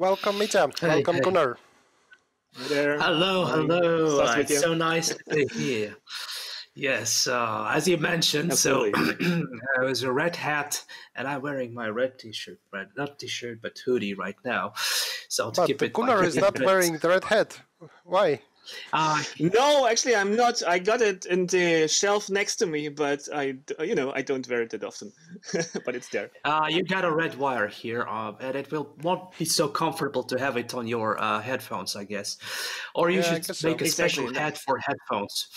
Welcome, Mitja. Hey, Welcome, hey. Gunnar. There. Hello, hello. It's so nice to be here. Yes, uh, as you mentioned, Absolutely. so I was a red hat, and I'm wearing my red T-shirt, red not T-shirt but hoodie right now. So to but keep it, Gunnar is not wearing the red hat. Why? Uh, no, actually, I'm not. I got it in the shelf next to me, but I, you know, I don't wear it that often. but it's there. Uh, you got a red wire here, uh, and it will won't be so comfortable to have it on your uh, headphones, I guess. Or you yeah, should make so. a special exactly. hat for headphones.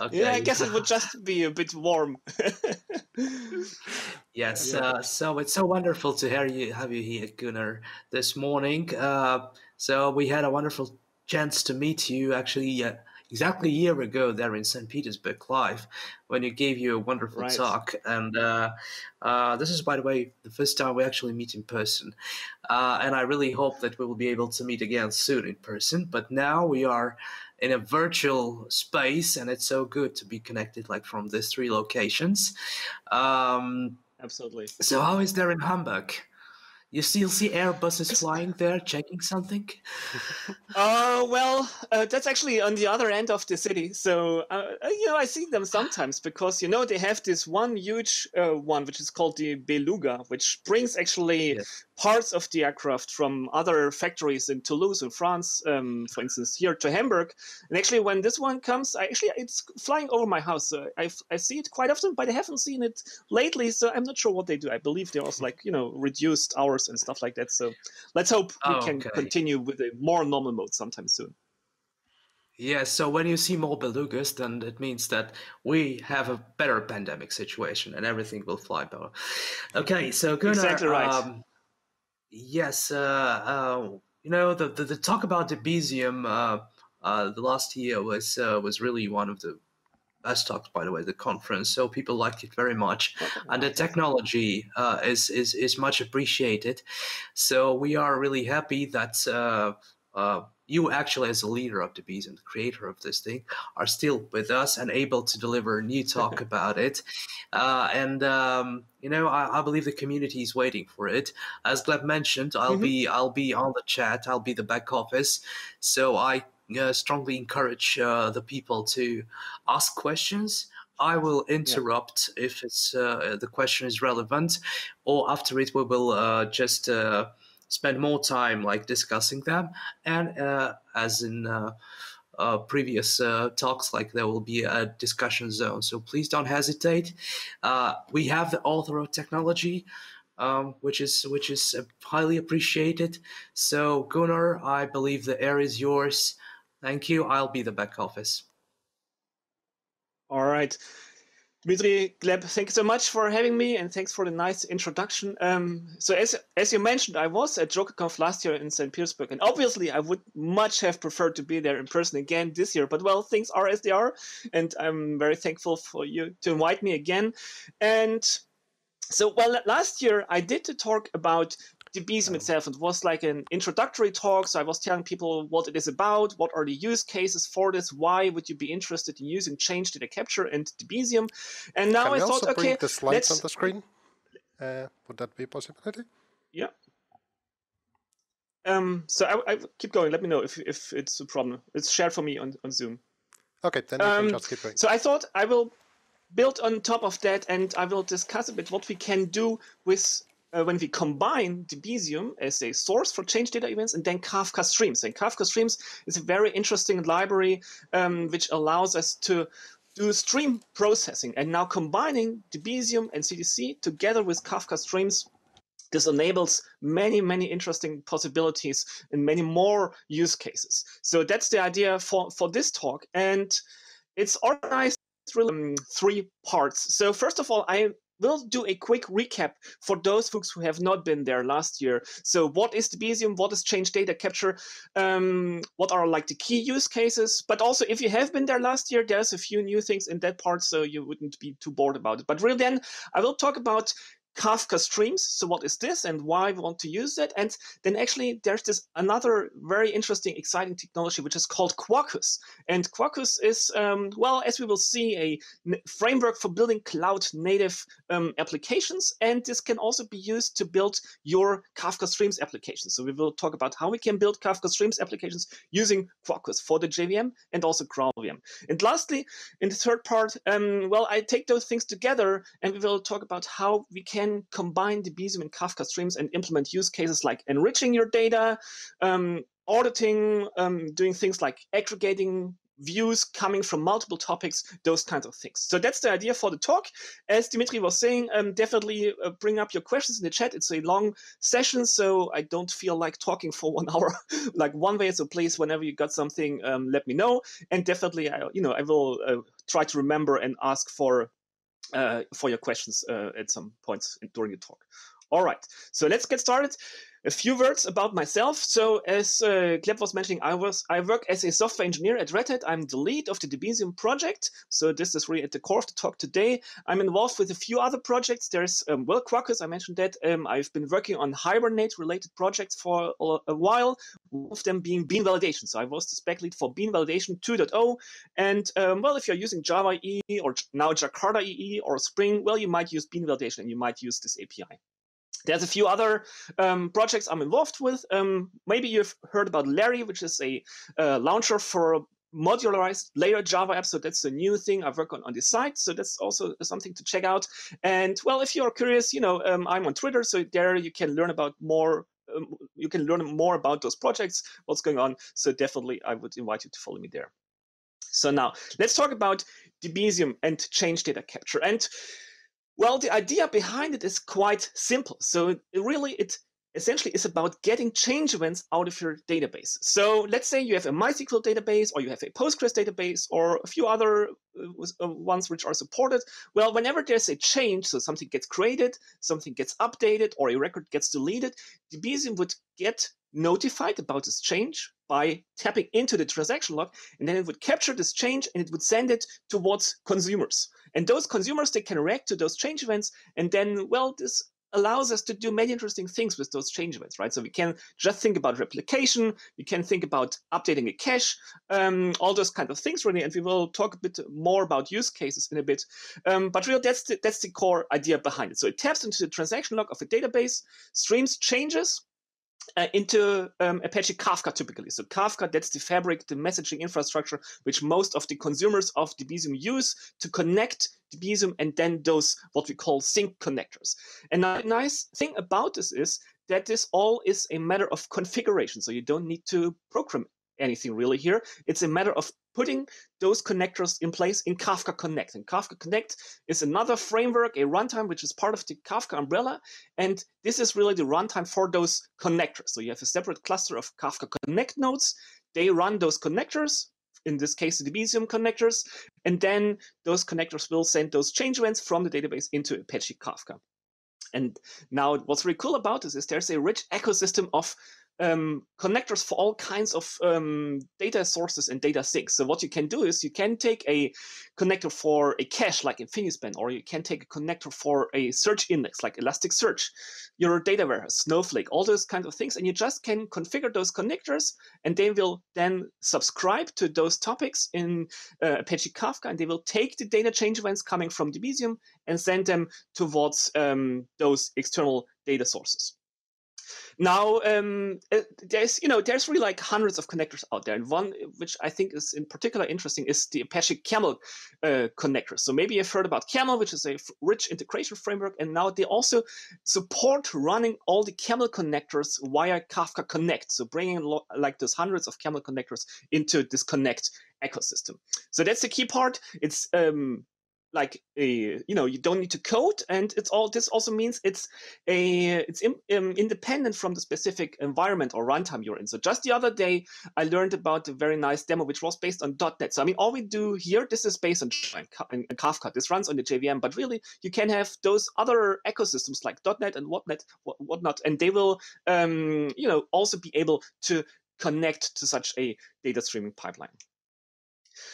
okay. Yeah, I guess it would just be a bit warm. yes. Yeah. Uh, so it's so wonderful to hear you have you here, Gunnar, this morning. Uh, so we had a wonderful chance to meet you actually uh, exactly a year ago there in St. Petersburg live when you gave you a wonderful right. talk. And uh, uh, this is, by the way, the first time we actually meet in person. Uh, and I really hope that we will be able to meet again soon in person. But now we are in a virtual space, and it's so good to be connected like from these three locations. Um, Absolutely. So, how is there in Hamburg? You still see Airbuses flying there, checking something? uh, well, uh, that's actually on the other end of the city. So, uh, uh, you know, I see them sometimes because, you know, they have this one huge uh, one, which is called the Beluga, which brings actually yes parts of the aircraft from other factories in Toulouse in France, um, for instance, here to Hamburg. And actually, when this one comes, I actually it's flying over my house. So I, I see it quite often, but I haven't seen it lately. So I'm not sure what they do. I believe they also like you know reduced hours and stuff like that. So let's hope we oh, can okay. continue with a more normal mode sometime soon. Yeah, so when you see more belugas, then it means that we have a better pandemic situation and everything will fly better. Okay, so Gunnar, exactly right. Um, Yes, uh, uh, you know the, the, the talk about Debezium uh, uh, the last year was uh, was really one of the best talks, by the way, the conference. So people liked it very much, and the technology uh, is is is much appreciated. So we are really happy that uh, uh, you actually as a leader of Debezium and the creator of this thing are still with us and able to deliver new talk about it. Uh, and um, you know I, I, believe the community is waiting for it. As gleb mentioned i'll mm-hmm. be i'll be on the chat. I'll be the back office. So i uh, strongly encourage uh, the people to ask questions. I will interrupt yeah. if it's uh, the question is relevant, or after it we will uh, just uh, spend more time like discussing them. And uh, as in uh, uh, previous uh, talks like there will be a discussion zone. So please don't hesitate. Uh, we have the author of technology um, which is which is highly appreciated. So gunnar i believe the air is yours. Thank you. I'll be the back office. All right Dmitry Gleb, thank you so much for having me and thanks for the nice introduction. Um, so as as you mentioned, I was at JokerConf last year in St. Petersburg, and obviously I would much have preferred to be there in person again this year. But well, things are as they are, and I'm very thankful for you to invite me again. And so, well, last year I did the talk about Debezium itself. It was like an introductory talk. So I was telling people what it is about, what are the use cases for this, why would you be interested in using change data capture and Debezium. And now Can I thought, okay, the slides on the screen. Uh, would that be a possibility? Yeah. Um, so I, I, keep going. Let me know if, if it's a problem. It's shared for me on, on Zoom. Okay, then you um, can just keep going. So I thought I will build on top of that and I will discuss a bit what we can do with uh, when we combine Debezium as a source for change data events and then Kafka Streams. And Kafka Streams is a very interesting library um, which allows us to do stream processing. And now combining Debezium and CDC together with Kafka Streams this enables many, many interesting possibilities and many more use cases. So that's the idea for, for this talk. And it's organized really three parts. So first of all, I we'll do a quick recap for those folks who have not been there last year. So what is Debezium? What is change data capture? Um, what are like the key use cases? But also if you have been there last year, there's a few new things in that part, so you wouldn't be too bored about it. But really then I will talk about Kafka Streams. So what is this and why we want to use it? And then actually there's this another very interesting, exciting technology which is called Quarkus. And Quarkus is, um, well, as we will see, a framework for building cloud native um, applications. And this can also be used to build your Kafka Streams applications. So we will talk about how we can build Kafka Streams applications using Quarkus for the JVM and also GraalVM. And lastly, in the third part, um, well, I take those things together and we will talk about how we can combine the Debezium and Kafka streams and implement use cases like enriching your data, um, auditing, um, doing things like aggregating views coming from multiple topics, those kinds of things. So that's the idea for the talk. As Dimitri was saying, um, definitely uh, bring up your questions in the chat. It's a long session, so I don't feel like talking for one hour, like one way. So please, whenever you got something, um, let me know. And definitely, I, you know, I will uh, try to remember and ask for for your questions uh, at some points during the talk. All right, so let's get started. A few words about myself. So, as uh, Gleb was mentioning, I was I work as a software engineer at Red Hat. I'm the lead of the Debezium project. So, this is really at the core of the talk today. I'm involved with a few other projects. There's um, well, Quarkus. I mentioned that. Um, I've been working on Hibernate-related projects for a, a, while. One of them being Bean validation. So, I was the spec lead for Bean validation 2.0. And um, well, if you're using Java EE or now Jakarta EE or Spring, well, you might use Bean validation and you might use this API. There's a few other um, projects I'm involved with. Um, maybe you've heard about Layrry, which is a uh, launcher for modularized layer Java apps. So that's a new thing I work on on this site. So that's also something to check out. And well, if you're curious, you know, um, I'm on Twitter, so there you can learn about more. Um, you can learn more about those projects, what's going on. So definitely, I would invite you to follow me there. So now let's talk about Debezium and change data capture. And well, the idea behind it is quite simple. So really, it essentially is about getting change events out of your database. So let's say you have a MySQL database or you have a Postgres database or a few other uh, uh, ones which are supported. Well, whenever there's a change, so something gets created, something gets updated, or a record gets deleted, the Debezium would get notified about this change by tapping into the transaction log, and then it would capture this change and it would send it towards consumers. And those consumers, they can react to those change events. And then, well, this allows us to do many interesting things with those change events, right? So we can just think about replication, we can think about updating a cache, um, all those kind of things really, and we will talk a bit more about use cases in a bit. Um, but really, that's the, that's the core idea behind it. So it taps into the transaction log of a database, streams changes, uh, into um, Apache Kafka typically. So Kafka, that's the fabric, the messaging infrastructure, which most of the consumers of Debezium use to connect Debezium and then those what we call sink connectors. And the nice thing about this is that this all is a matter of configuration. So you don't need to program anything really here. It's a matter of putting those connectors in place in Kafka Connect. And Kafka Connect is another framework, a runtime, which is part of the Kafka umbrella. And this is really the runtime for those connectors. So you have a separate cluster of Kafka Connect nodes. They run those connectors, in this case, the Debezium connectors. And then those connectors will send those change events from the database into Apache Kafka. And now what's really cool about this is there's a rich ecosystem of um, connectors for all kinds of um, data sources and data sinks. So what you can do is you can take a connector for a cache like InfiniSpan, or you can take a connector for a search index like Elasticsearch, your data warehouse, Snowflake, all those kinds of things, and you just can configure those connectors, and they will then subscribe to those topics in uh, Apache Kafka, and they will take the data change events coming from Debezium and send them towards um, those external data sources. Now, um, uh, there's you know there's really like hundreds of connectors out there, and one which I think is in particular interesting is the Apache Camel uh, connector. So maybe you've heard about Camel, which is a rich integration framework, and now they also support running all the Camel connectors via Kafka Connect. So bringing like those hundreds of Camel connectors into this Connect ecosystem. So that's the key part. It's um, like a you know you don't need to code and it's all this also means it's a it's in, um, independent from the specific environment or runtime you're in. So just the other day i learned about a very nice demo which was based on. net. So i mean all we do here this is based on kafka this runs on the jvm but really you can have those other ecosystems like. net and. whatnot and they will um, you know also be able to connect to such a data streaming pipeline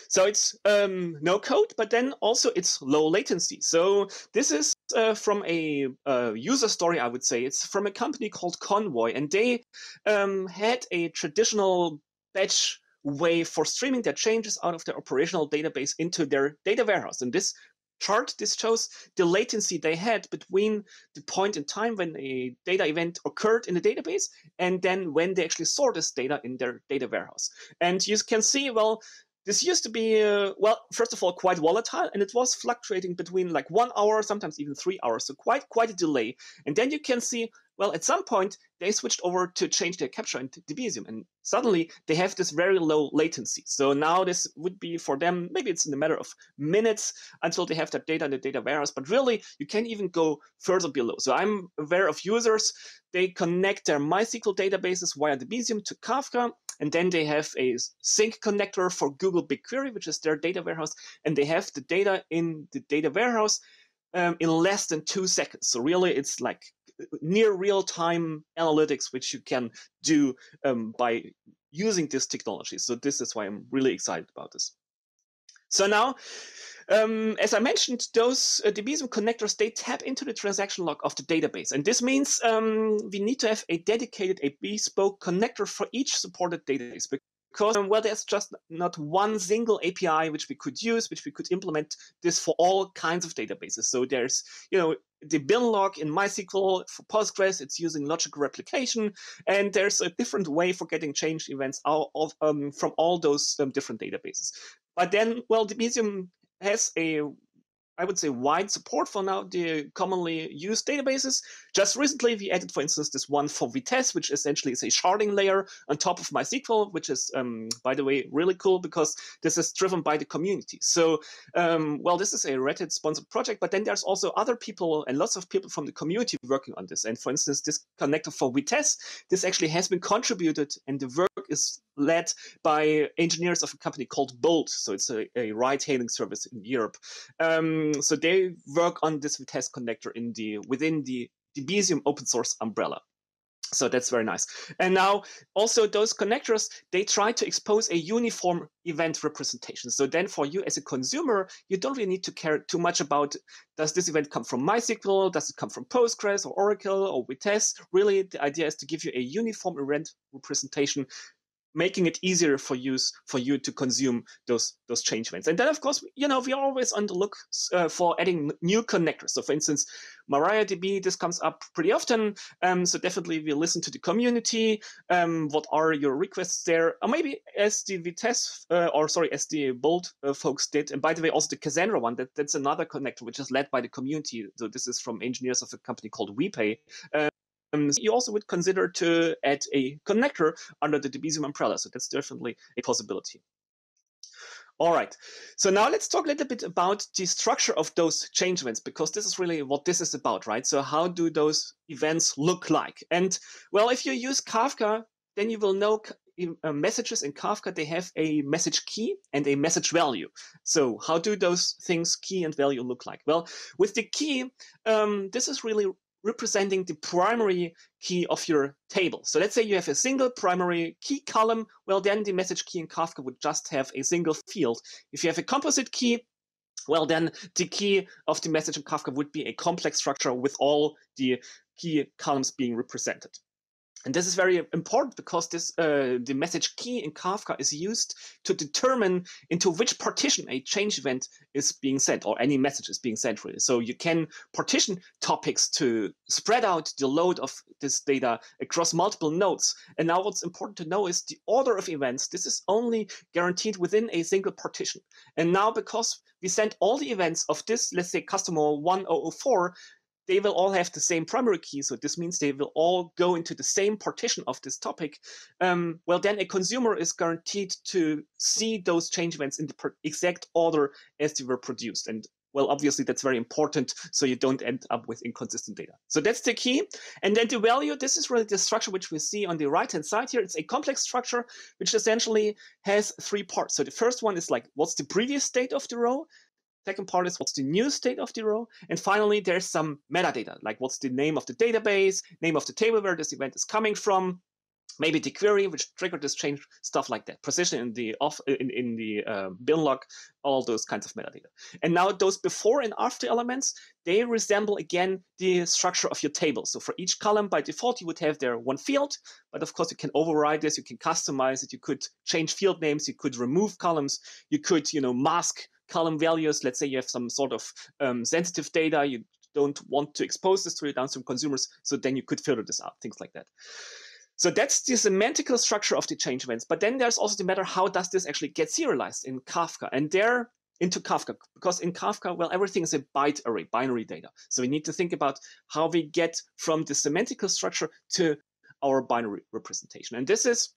So it's um, no code, but then also it's low latency. So this is uh, from a uh, user story, I would say. It's from a company called Convoy, and they um, had a traditional batch way for streaming their changes out of their operational database into their data warehouse. And this chart, this shows the latency they had between the point in time when a data event occurred in the database and then when they actually saw this data in their data warehouse. And you can see, well, this used to be, uh, well, first of all, quite volatile, and it was fluctuating between like one hour, sometimes even three hours, so quite quite a delay. And then you can see, well, at some point they switched over to change their capture into Debezium, and suddenly they have this very low latency. So now this would be for them, maybe it's in a matter of minutes until they have that data in the data warehouse, but really you can even go further below. So I'm aware of users, they connect their MySQL databases via Debezium to Kafka, and then they have a sink connector for Google BigQuery, which is their data warehouse. And they have the data in the data warehouse um, in less than two seconds. So really, it's like near real-time analytics, which you can do um, by using this technology. So this is why I'm really excited about this. So now um, as I mentioned, those uh, Debezium connectors, they tap into the transaction log of the database. And this means um, we need to have a dedicated, a bespoke connector for each supported database because um, well there's just not one single api which we could use which we could implement this for all kinds of databases. So there's you know the bin log in mysql for postgres it's using logical replication and there's a different way for getting change events out of, um, from all those um, different databases. But then well the debezium has a I would say wide support for now the commonly used databases. Just recently, we added, for instance, this one for Vitess, which essentially is a sharding layer on top of MySQL, which is, um, by the way, really cool because this is driven by the community. So, um, well, this is a Red Hat-sponsored project, but then there's also other people and lots of people from the community working on this. And for instance, this connector for Vitess, this actually has been contributed and the work is led by engineers of a company called Bolt. So it's a, a ride-hailing service in Europe. Um, so they work on this Vitess connector in the within the Debezium open source umbrella. So that's very nice. And now also those connectors, they try to expose a uniform event representation. So then for you as a consumer, you don't really need to care too much about does this event come from MySQL? Does it come from Postgres or Oracle or Vitess? Really, the idea is to give you a uniform event representation making it easier for use for you to consume those those change events. And then, of course, you know, we are always on the look uh, for adding new connectors. So, for instance, MariaDB, this comes up pretty often. Um, so definitely we listen to the community. Um, what are your requests there? Or maybe as the Vitess, uh, or sorry, as the Bolt uh, folks did. And by the way, also the Cassandra one, that, that's another connector, which is led by the community. So this is from engineers of a company called WePay. Um, you also would consider to add a connector under the Debezium umbrella. So that's definitely a possibility. All right, so now let's talk a little bit about the structure of those change events, because this is really what this is about, right? So how do those events look like? And well, if you use Kafka, then you will know uh, messages in Kafka, they have a message key and a message value. So how do those things, key and value, look like? Well, with the key, um, this is really representing the primary key of your table. So let's say you have a single primary key column, well, then the message key in Kafka would just have a single field. If you have a composite key, well, then the key of the message in Kafka would be a complex structure with all the key columns being represented. And this is very important because this uh, the message key in Kafka is used to determine into which partition a change event is being sent or any message is being sent really. So you can partition topics to spread out the load of this data across multiple nodes. And now what's important to know is the order of events. This is only guaranteed within a single partition. And now because we send all the events of this, let's say customer 1004, they will all have the same primary key. So this means they will all go into the same partition of this topic. Um, well, then a consumer is guaranteed to see those change events in the exact order as they were produced. And well, obviously that's very important so you don't end up with inconsistent data. So that's the key. And then the value, this is really the structure which we see on the right-hand side here. It's a complex structure which essentially has three parts. So the first one is like, what's the previous state of the row? Second part is what's the new state of the row. And finally, there's some metadata, like what's the name of the database, name of the table where this event is coming from, maybe the query which triggered this change, stuff like that. Position in the off in, in the uh, bin log, all those kinds of metadata. And now those before and after elements, they resemble again the structure of your table. So for each column by default, you would have there one field, but of course you can override this, you can customize it, you could change field names, you could remove columns, you could, you know, mask column values. Let's say you have some sort of um, sensitive data, you don't want to expose this to your downstream consumers, so then you could filter this out, things like that. So that's the semantical structure of the change events. But then there's also the matter how does this actually get serialized in Kafka? And there into Kafka, because in Kafka, well, everything is a byte array, binary data. So we need to think about how we get from the semantical structure to our binary representation. And this is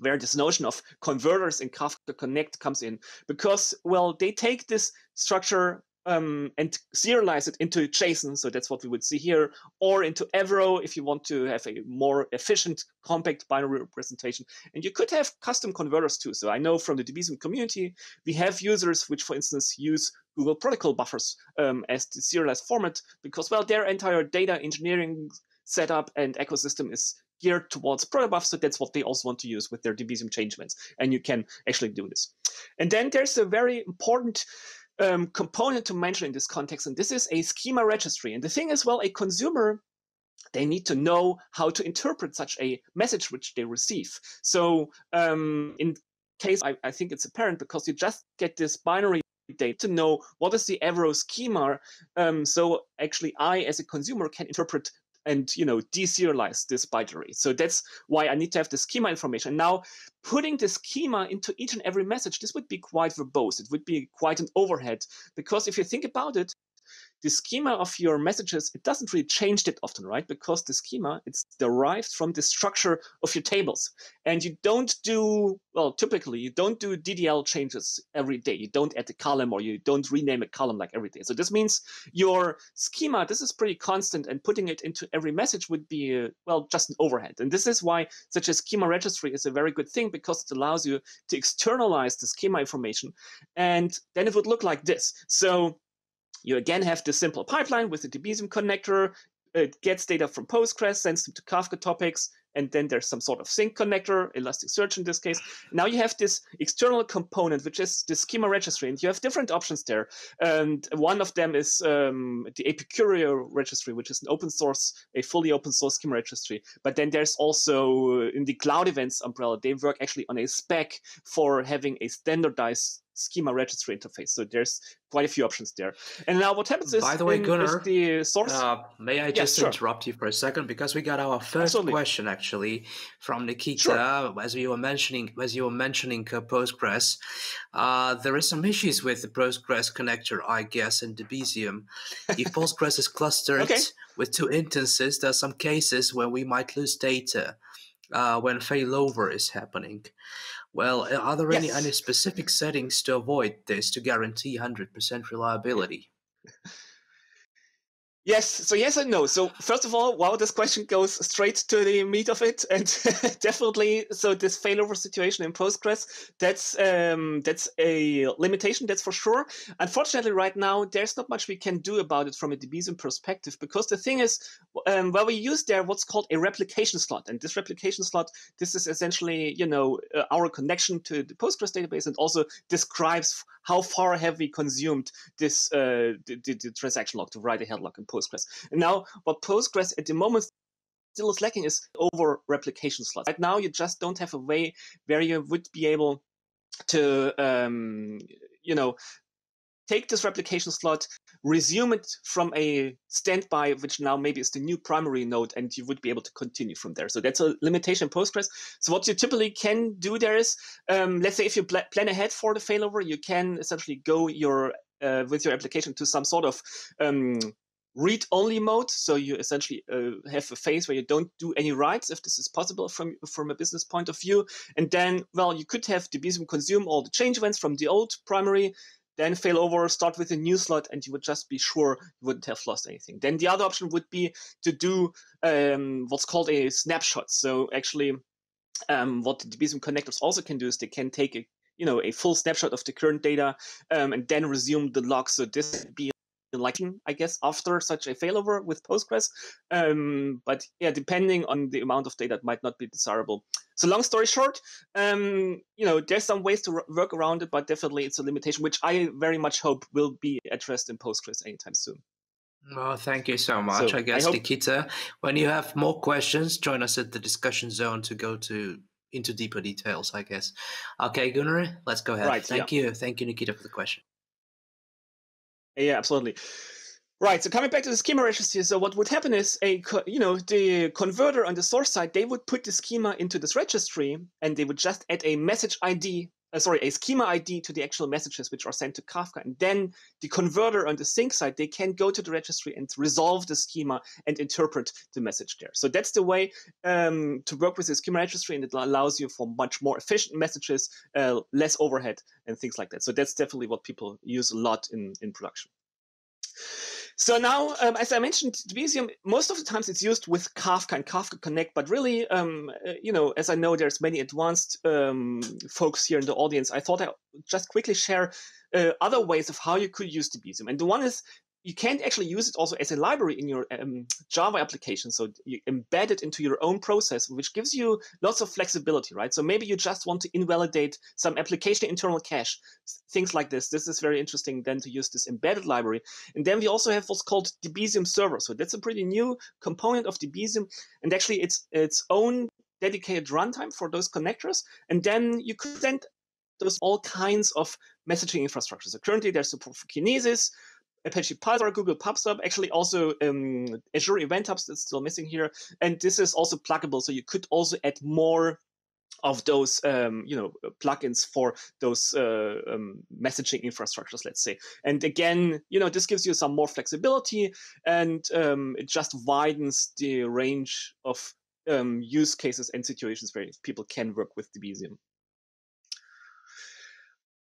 where this notion of converters in Kafka Connect comes in, because, well, they take this structure um, and serialize it into JSON. So that's what we would see here, or into Avro if you want to have a more efficient, compact binary representation. And you could have custom converters too. So I know from the Debezium community, we have users which, for instance, use Google Protocol buffers um, as the serialized format because, well, their entire data engineering setup and ecosystem is geared towards protobuf, so that's what they also want to use with their Debezium change events. And you can actually do this. And then there's a very important um, component to mention in this context, and this is a schema registry. And the thing is, well, a consumer they need to know how to interpret such a message which they receive. So um, in case I, I, think it's apparent because you just get this binary data to know what is the Avro schema. Um, so actually I as a consumer can interpret and you know deserialize this array. So that's why I need to have the schema information. Now, putting the schema into each and every message, this would be quite verbose. It would be quite an overhead because if you think about it, the schema of your messages, it doesn't really change that often, right? Because the schema, it's derived from the structure of your tables. And you don't do, well, typically you don't do DDL changes every day. You don't add a column or you don't rename a column like every day. So this means your schema, this is pretty constant and putting it into every message would be, uh, well, just an overhead. And this is why such a schema registry is a very good thing because it allows you to externalize the schema information. And then it would look like this. So you again have the simple pipeline with the Debezium connector. It gets data from Postgres, sends them to Kafka topics, and then there's some sort of sink connector, Elasticsearch in this case. Now you have this external component, which is the schema registry, and you have different options there. And one of them is um, the Apicurio registry, which is an open source, a fully open source schema registry. But then there's also in the Cloud Events umbrella, they work actually on a spec for having a standardized schema registry interface. So there's quite a few options there. And now what happens is, by the way, Gunnar, the source. Uh, may I just sure. interrupt you for a second because we got our first Absolutely. question actually from Nikita. Sure. As you were mentioning, as you were mentioning uh, Postgres, uh, there is some issues with the Postgres connector, I guess, in Debezium. if Postgres is clustered okay. with two instances, there are some cases where we might lose data uh, when failover is happening. Well, are there yes. any, any specific settings to avoid this to guarantee 100% reliability? Yes, so yes and no. So first of all, wow, this question goes straight to the meat of it, and definitely, so this failover situation in Postgres, that's um, that's a limitation, that's for sure. Unfortunately, right now, there's not much we can do about it from a Debezium perspective, because the thing is, um, well, we use there what's called a replication slot, and this replication slot, this is essentially, you know, uh, our connection to the Postgres database, and also describes how far have we consumed this uh, the, the, the transaction log to write-ahead log in Postgres. And now what Postgres at the moment still is lacking is over replication slots. Right now, you just don't have a way where you would be able to, um, you know, take this replication slot, resume it from a standby, which now maybe is the new primary node, and you would be able to continue from there. So that's a limitation in Postgres. So what you typically can do there is, um, let's say if you pl plan ahead for the failover, you can essentially go your uh, with your application to some sort of um, read only mode. So you essentially uh, have a phase where you don't do any writes if this is possible from, from a business point of view. And then, well, you could have Debezium consume all the change events from the old primary, then fail over, start with a new slot, and you would just be sure you wouldn't have lost anything. Then the other option would be to do um, what's called a snapshot. So actually, um, what the Debezium connectors also can do is they can take a you know a full snapshot of the current data um, and then resume the log. So this would be like, I guess, after such a failover with Postgres. Um, but yeah, depending on the amount of data, it might not be desirable. So long story short, um, you know, there's some ways to work around it, but definitely it's a limitation, which I very much hope will be addressed in Postgres anytime soon. Well, thank you so much. So I guess I hope... Nikita, when you have more questions, join us at the discussion zone to go to into deeper details. I guess. Okay, Gunnar, let's go ahead. Right, thank yeah. you, thank you, Nikita, for the question. Yeah, absolutely. Right. So coming back to the schema registry, so what would happen is a you know the converter on the source side they would put the schema into this registry and they would just add a message ID uh, sorry, a schema ID to the actual messages which are sent to Kafka. And then the converter on the sink side, they can go to the registry and resolve the schema and interpret the message there. So that's the way um, to work with the schema registry, and it allows you for much more efficient messages, uh, less overhead, and things like that. So that's definitely what people use a lot in, in production. So now, um, as I mentioned, Debezium, most of the times it's used with Kafka and Kafka Connect, but really, um, uh, you know, as I know there's many advanced um, folks here in the audience, I thought I would just quickly share uh, other ways of how you could use Debezium. And the one is you can't actually use it also as a library in your um, Java application. So you embed it into your own process, which gives you lots of flexibility, right? So maybe you just want to invalidate some application internal cache, things like this. This is very interesting then to use this embedded library. And then we also have what's called Debezium server. So that's a pretty new component of Debezium. And actually it's its own dedicated runtime for those connectors. And then you could send those all kinds of messaging infrastructure. So currently there's support for Kinesis, Apache Pulsar, Google PubSub, actually also um, Azure Event Hubs that's still missing here. And this is also pluggable, so you could also add more of those um, you know plugins for those uh, um, messaging infrastructures let's say and again you know this gives you some more flexibility and um, it just widens the range of um, use cases and situations where people can work with Debezium.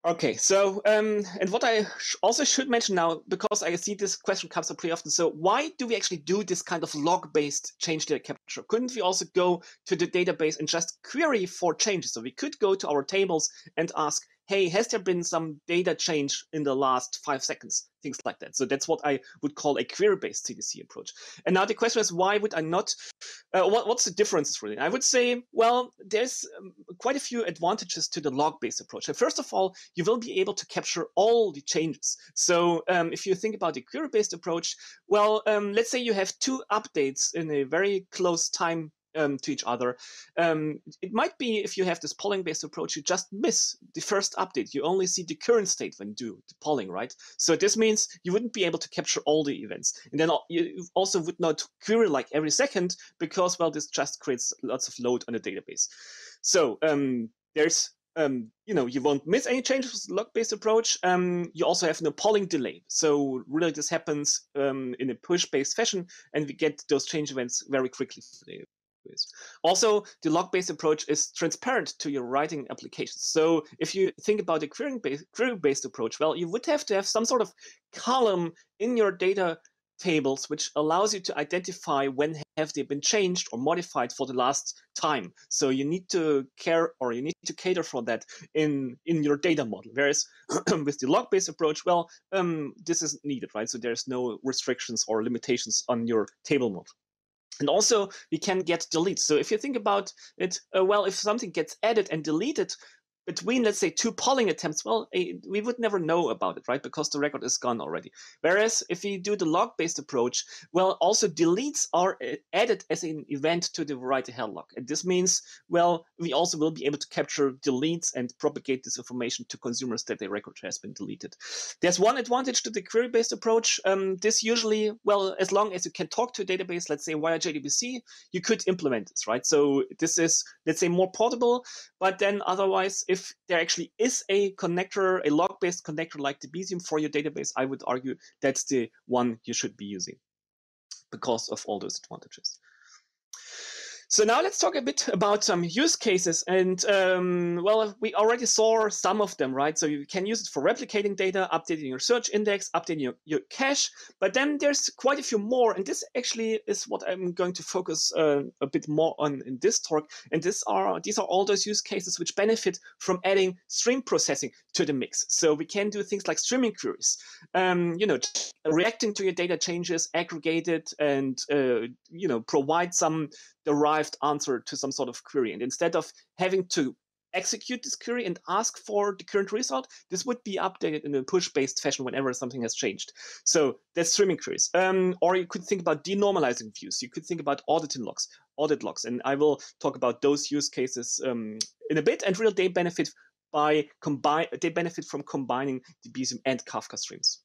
Okay, so um, and what I sh also should mention now, because I see this question comes up pretty often. So why do we actually do this kind of log-based change data capture? Couldn't we also go to the database and just query for changes? So we could go to our tables and ask, hey, has there been some data change in the last five seconds? Things like that. So that's what I would call a query-based CDC approach. And now the question is, why would I not? Uh, what, what's the difference really? I would say, well, there's um, quite a few advantages to the log-based approach. So first of all, you will be able to capture all the changes. So um, if you think about the query-based approach, well, um, let's say you have two updates in a very close time um, to each other. Um, it might be if you have this polling based approach, you just miss the first update. You only see the current state when you do the polling, right? So this means you wouldn't be able to capture all the events. And then you also would not query like every second because, well, this just creates lots of load on the database. So um, there's um, you know, you won't miss any changes with log-based approach. Um, you also have no polling delay. So really this happens um, in a push-based fashion and we get those change events very quickly also, the log-based approach is transparent to your writing applications. So if you think about query-based query -based approach, well, you would have to have some sort of column in your data tables which allows you to identify when have they been changed or modified for the last time. So you need to care or you need to cater for that in in your data model. Whereas with the log based approach well um, this isn't needed right? So there's no restrictions or limitations on your table model and also we can get deletes. So if you think about it, uh, well, if something gets added and deleted, between let's say two polling attempts well we would never know about it right because the record is gone already. Whereas if we do the log based approach well also deletes are uh, added as an event to the write-ahead log. And this means well we also will be able to capture deletes and propagate this information to consumers that their record has been deleted. There's one advantage to the query based approach. Um, this usually well as long as you can talk to a database let's say via jdbc you could implement this right? So this is let's say more portable but then otherwise if there actually is a connector, a log-based connector like Debezium for your database, I would argue that's the one you should be using because of all those advantages. So now let's talk a bit about some use cases. And um, well, we already saw some of them, right? So you can use it for replicating data, updating your search index, updating your, your cache. But then there's quite a few more. And this actually is what I'm going to focus uh, a bit more on in this talk. And this are these are all those use cases which benefit from adding stream processing to the mix. So we can do things like streaming queries, um, you know, reacting to your data changes, aggregate it, and uh, you know, provide some derived answer to some sort of query. And instead of having to execute this query and ask for the current result, this would be updated in a push-based fashion whenever something has changed. So that's streaming queries. Um, or you could think about denormalizing views. You could think about auditing logs, audit logs. And I will talk about those use cases um, in a bit. And real they benefit by combine they benefit from combining the Debezium and Kafka streams.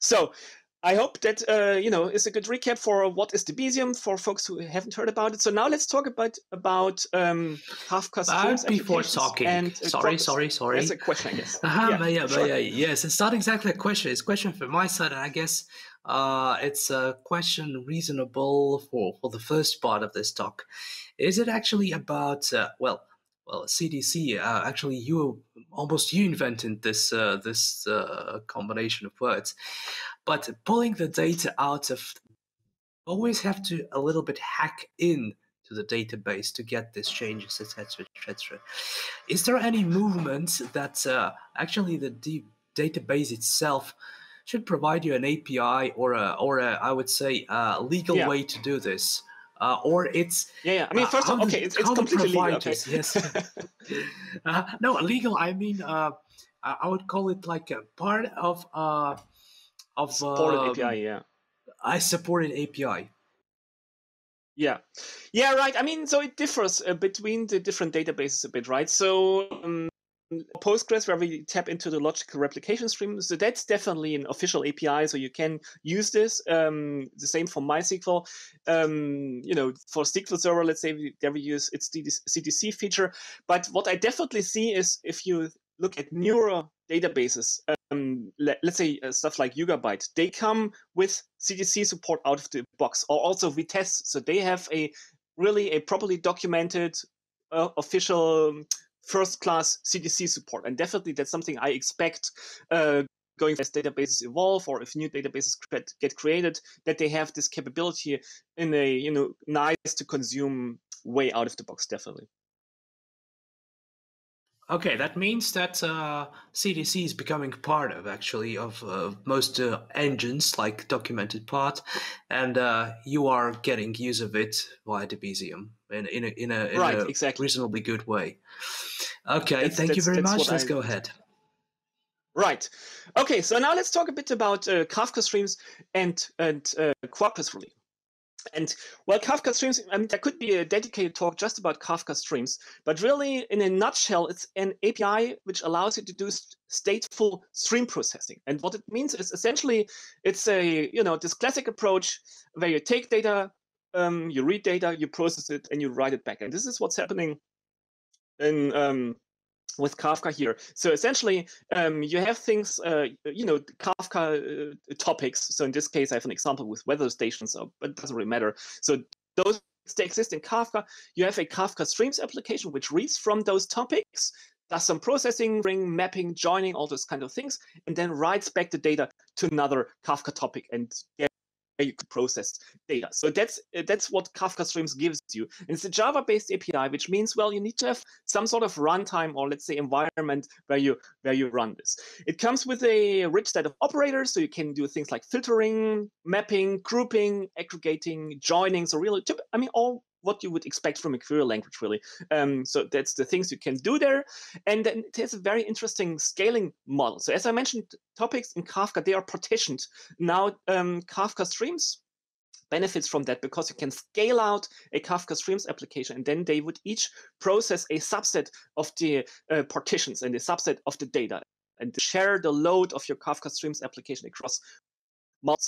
So I hope that uh, you know is a good recap for what is Debezium for folks who haven't heard about it. So now let's talk about about um, Kafka streams. before talking, and, uh, sorry, sorry, sorry. That's a question, I guess. Uh-huh, yeah, yeah, sure. yeah, yes. It's not exactly a question. It's a question from my side, and I guess uh, it's a question reasonable for for the first part of this talk. Is it actually about uh, well? Well CDC uh, actually you almost you invented this uh, this uh, combination of words. But pulling the data out of always have to a little bit hack in to the database to get these changes etc etc is there any movement that uh, actually the d- database itself should provide you an api or a or a i would say a legal yeah. way to do this uh, or it's yeah, yeah. I mean, uh, of all, okay, it's, it's completely legal. Okay. Yes, uh, no, legal. I mean, uh, I would call it like a part of uh, of supported um, API. Yeah, I supported API. Yeah, yeah, right. I mean, so it differs uh, between the different databases a bit, right? So um, Postgres, where we tap into the logical replication stream. So that's definitely an official API, so you can use this. Um, the same for MySQL. Um, you know, for SQL Server, let's say we, there we use its CDC feature. But what I definitely see is if you look at newer databases, um, let, us say uh, stuff like Yugabyte, they come with CDC support out of the box, or also Vitess. So they have a really a properly documented uh, official first class CDC support. And definitely that's something I expect uh, going as databases evolve or if new databases get created, that they have this capability in a you know nice to consume way out of the box, definitely. Okay, that means that uh, CDC is becoming part of actually of uh, most uh, engines like documented part, and uh, you are getting use of it via Debezium in in a in a, in right, a exactly. reasonably good way. Okay, that's, thank that's, you very much. Let's I... go ahead. Right. Okay, so now let's talk a bit about uh, Kafka streams and and uh, Quarkus really. And well, Kafka streams, I mean, there could be a dedicated talk just about Kafka streams, but really, in a nutshell, it's an API which allows you to do stateful stream processing. And what it means is essentially, it's a, you know, this classic approach where you take data, um, you read data, you process it, and you write it back. And this is what's happening in um, with Kafka here. So essentially, um, you have things, uh, you know, Kafka uh, topics. So in this case, I have an example with weather stations, so, but it doesn't really matter. So those they exist in Kafka. You have a Kafka Streams application which reads from those topics, does some processing, ring, mapping, joining, all those kind of things, and then writes back the data to another Kafka topic and you could process data. So that's uh, that's what Kafka Streams gives you. And it's a Java-based API, which means well, you need to have some sort of runtime or let's say environment where you where you run this. It comes with a rich set of operators, so you can do things like filtering, mapping, grouping, aggregating, joining. So really, I mean, all what you would expect from a query language, really. Um, so that's the things you can do there. And then it has a very interesting scaling model. So as I mentioned, topics in Kafka, they are partitioned. Now, um, Kafka streams benefits from that because you can scale out a Kafka Streams application and then they would each process a subset of the uh, partitions and a subset of the data and share the load of your Kafka Streams application across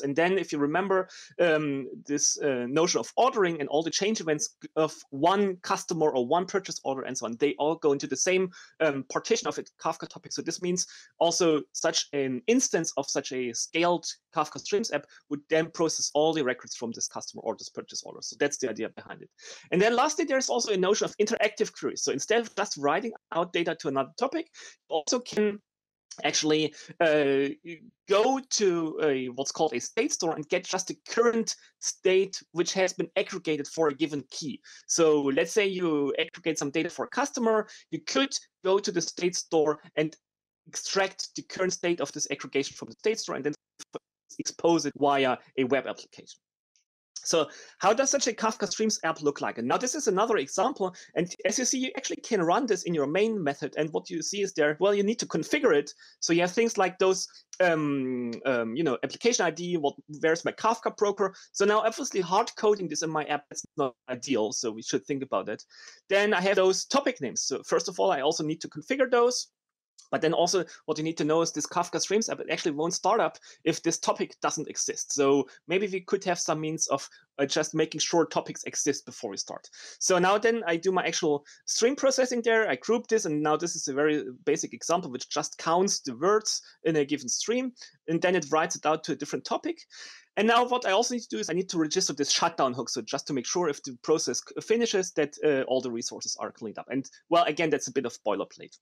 And then, if you remember um, this uh, notion of ordering and all the change events of one customer or one purchase order and so on, they all go into the same um, partition of a Kafka topic. So this means also such an instance of such a scaled Kafka Streams app would then process all the records from this customer or this purchase order. So that's the idea behind it. And then lastly, there's also a notion of interactive queries. So instead of just writing out data to another topic, you also can actually uh, go to a, what's called a state store and get just the current state which has been aggregated for a given key. So let's say you aggregate some data for a customer, you could go to the state store and extract the current state of this aggregation from the state store and then expose it via a web application. So how does such a Kafka Streams app look like? And now this is another example. And as you see, you actually can run this in your main method. And what you see is there, well, you need to configure it. So you have things like those, um, um, you know, application ID, what, where's my Kafka broker? So now obviously hard coding this in my app is not ideal. So we should think about it. Then I have those topic names. So first of all, I also need to configure those. But then also what you need to know is this Kafka Streams app, actually won't start up if this topic doesn't exist. So maybe we could have some means of uh, just making sure topics exist before we start. So now then I do my actual stream processing there. I group this, and now this is a very basic example which just counts the words in a given stream, and then it writes it out to a different topic. And now what I also need to do is I need to register this shutdown hook. So just to make sure if the process finishes that uh, all the resources are cleaned up. And well, again, that's a bit of boilerplate.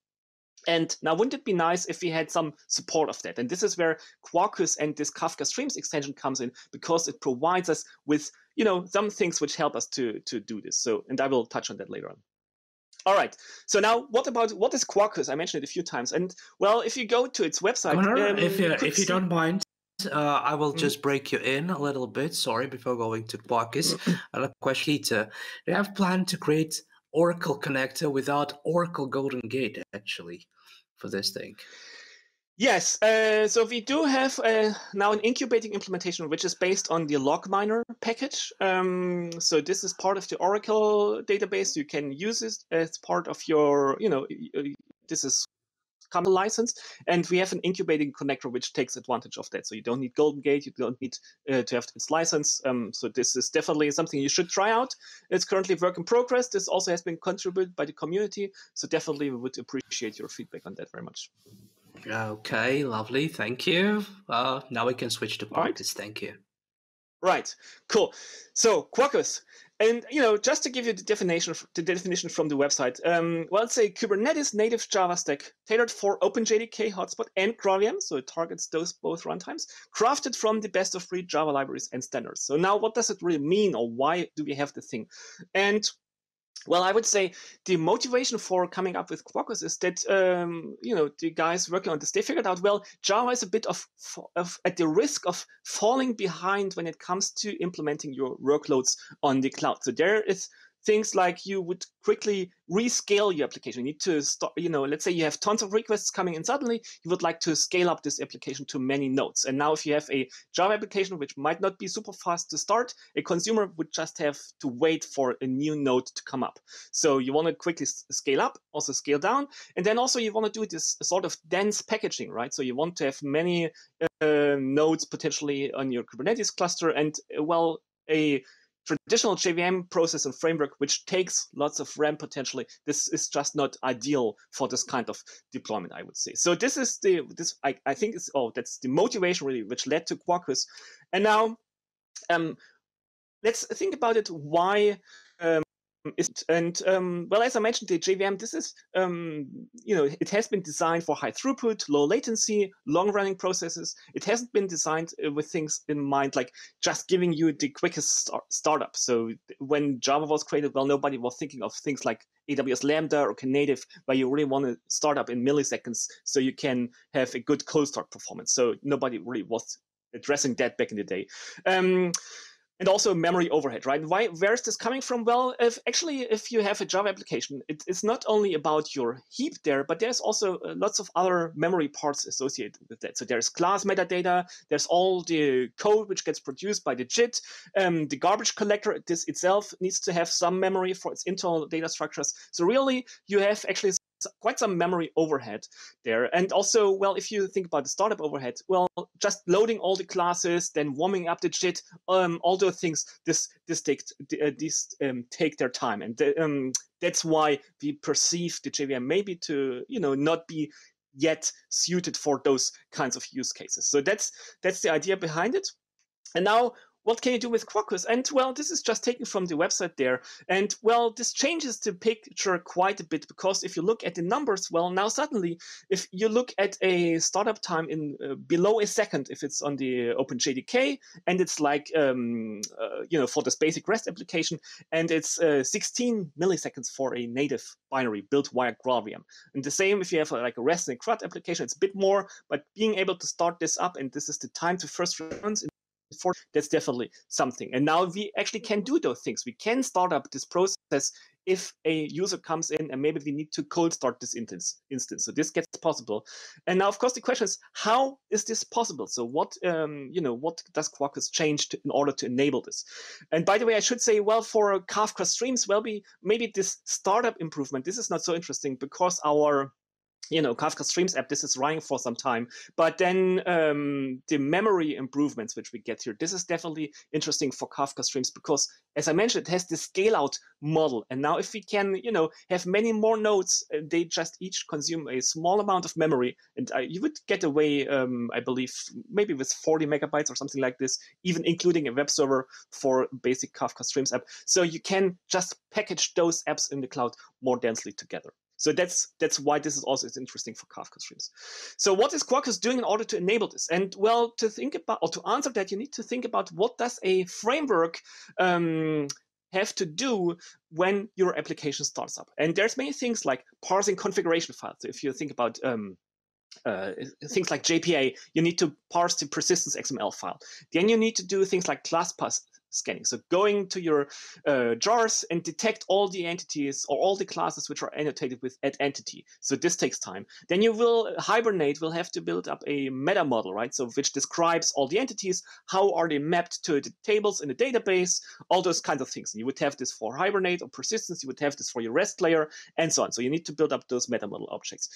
And now, wouldn't it be nice if we had some support of that? And this is where Quarkus and this Kafka Streams extension comes in because it provides us with, you know, some things which help us to to do this. So, and I will touch on that later on. All right. So now, what about what is Quarkus? I mentioned it a few times, and well, if you go to its website, Gunnar, um, if you if you don't mind, uh, I will mm-hmm. just break you in a little bit. Sorry, before going to Quarkus. i a question, you have planned to create Oracle connector without Oracle GoldenGate actually for this thing. Yes, uh, so we do have uh, now an incubating implementation which is based on the Logminer package. Um, so this is part of the Oracle database. You can use it as part of your, you know, this is common license. And we have an incubating connector which takes advantage of that. So you don't need GoldenGate, you don't need uh, to have its license. Um, so this is definitely something you should try out. It's currently work in progress. This also has been contributed by the community. So definitely we would appreciate your feedback on that very much. Okay, lovely. Thank you. Uh, now we can switch to Quarkus. Right. Thank you. Right. Cool. So Quarkus. And you know, just to give you the definition, the definition from the website, um, well, it's a Kubernetes native Java stack tailored for OpenJDK hotspot and GraalVM, so it targets those both runtimes, crafted from the best of breed Java libraries and standards. So now, what does it really mean, or why do we have the thing? And well, I would say the motivation for coming up with Quarkus is that um, you know the guys working on this they figured out well Java is a bit of, of at the risk of falling behind when it comes to implementing your workloads on the cloud. So there is things like you would quickly rescale your application. You need to start, you know, let's say you have tons of requests coming in suddenly, you would like to scale up this application to many nodes. And now if you have a Java application, which might not be super fast to start, a consumer would just have to wait for a new node to come up. So you want to quickly scale up, also scale down. And then also you want to do this sort of dense packaging, right? So you want to have many uh, nodes potentially on your Kubernetes cluster and well, a traditional JVM process and framework, which takes lots of RAM potentially, this is just not ideal for this kind of deployment, I would say. So this is the this I, I think is oh that's the motivation really which led to Quarkus. And now um, let's think about it. Why um, and um, well, as I mentioned, the JVM, this is um, you know it has been designed for high throughput, low latency, long running processes. It hasn't been designed uh, with things in mind like just giving you the quickest start- startup. So when Java was created, well, nobody was thinking of things like AWS Lambda or Knative, where you really want to start up in milliseconds, so you can have a good cold start performance. So nobody really was addressing that back in the day. Um, and also memory overhead, right? Why, where is this coming from? Well, if actually, if you have a Java application, it, it's not only about your heap there, but there's also uh, lots of other memory parts associated with that. So there's class metadata, there's all the code which gets produced by the JIT, um, the garbage collector. This itself needs to have some memory for its internal data structures. So really, you have actually quite some memory overhead there. And also, well, if you think about the startup overhead, well, just loading all the classes, then warming up the JIT, um, all those things, this this take uh, these um, take their time, and the, um, that's why we perceive the JVM maybe to you know not be yet suited for those kinds of use cases. So that's that's the idea behind it. And now what can you do with Quarkus? And well, this is just taken from the website there. And well, this changes the picture quite a bit because if you look at the numbers, well, now suddenly, if you look at a startup time in uh, below a second, if it's on the OpenJDK, and it's like, um, uh, you know, for this basic REST application, and it's uh, 16 milliseconds for a native binary built via GraalVM. And the same if you have like a REST and CRUD application, it's a bit more, but being able to start this up, and this is the time to first runs for that's definitely something. And now we actually can do those things. We can start up this process if a user comes in and maybe we need to cold start this instance instance. So this gets possible. And now of course the question is how is this possible? So what um, you know what does quarkus change to, in order to enable this? And by the way i should say well for kafka streams well be maybe this startup improvement this is not so interesting because our you know kafka streams app this is running for some time. But then um, the memory improvements which we get here this is definitely interesting for kafka streams because as i mentioned it has the scale out model. And now if we can you know have many more nodes uh, they just each consume a small amount of memory. And uh, you would get away um, i believe maybe with 40 megabytes or something like this even including a web server for basic kafka streams app. So you can just package those apps in the cloud more densely together so that's that's why this is also interesting for Kafka streams. So what is Quarkus doing in order to enable this? And well, to think about or to answer that, you need to think about what does a framework um, have to do when your application starts up. And there's many things like parsing configuration files. So if you think about um, uh, things like JPA, you need to parse the persistence XML file. Then you need to do things like class pass scanning. So going to your uh, jars and detect all the entities or all the classes which are annotated with at entity. So this takes time. Then you will Hibernate will have to build up a meta model, right? So which describes all the entities, how are they mapped to the tables in the database, all those kinds of things. You would have this for Hibernate or persistence. You would have this for your REST layer and so on. So you need to build up those meta model objects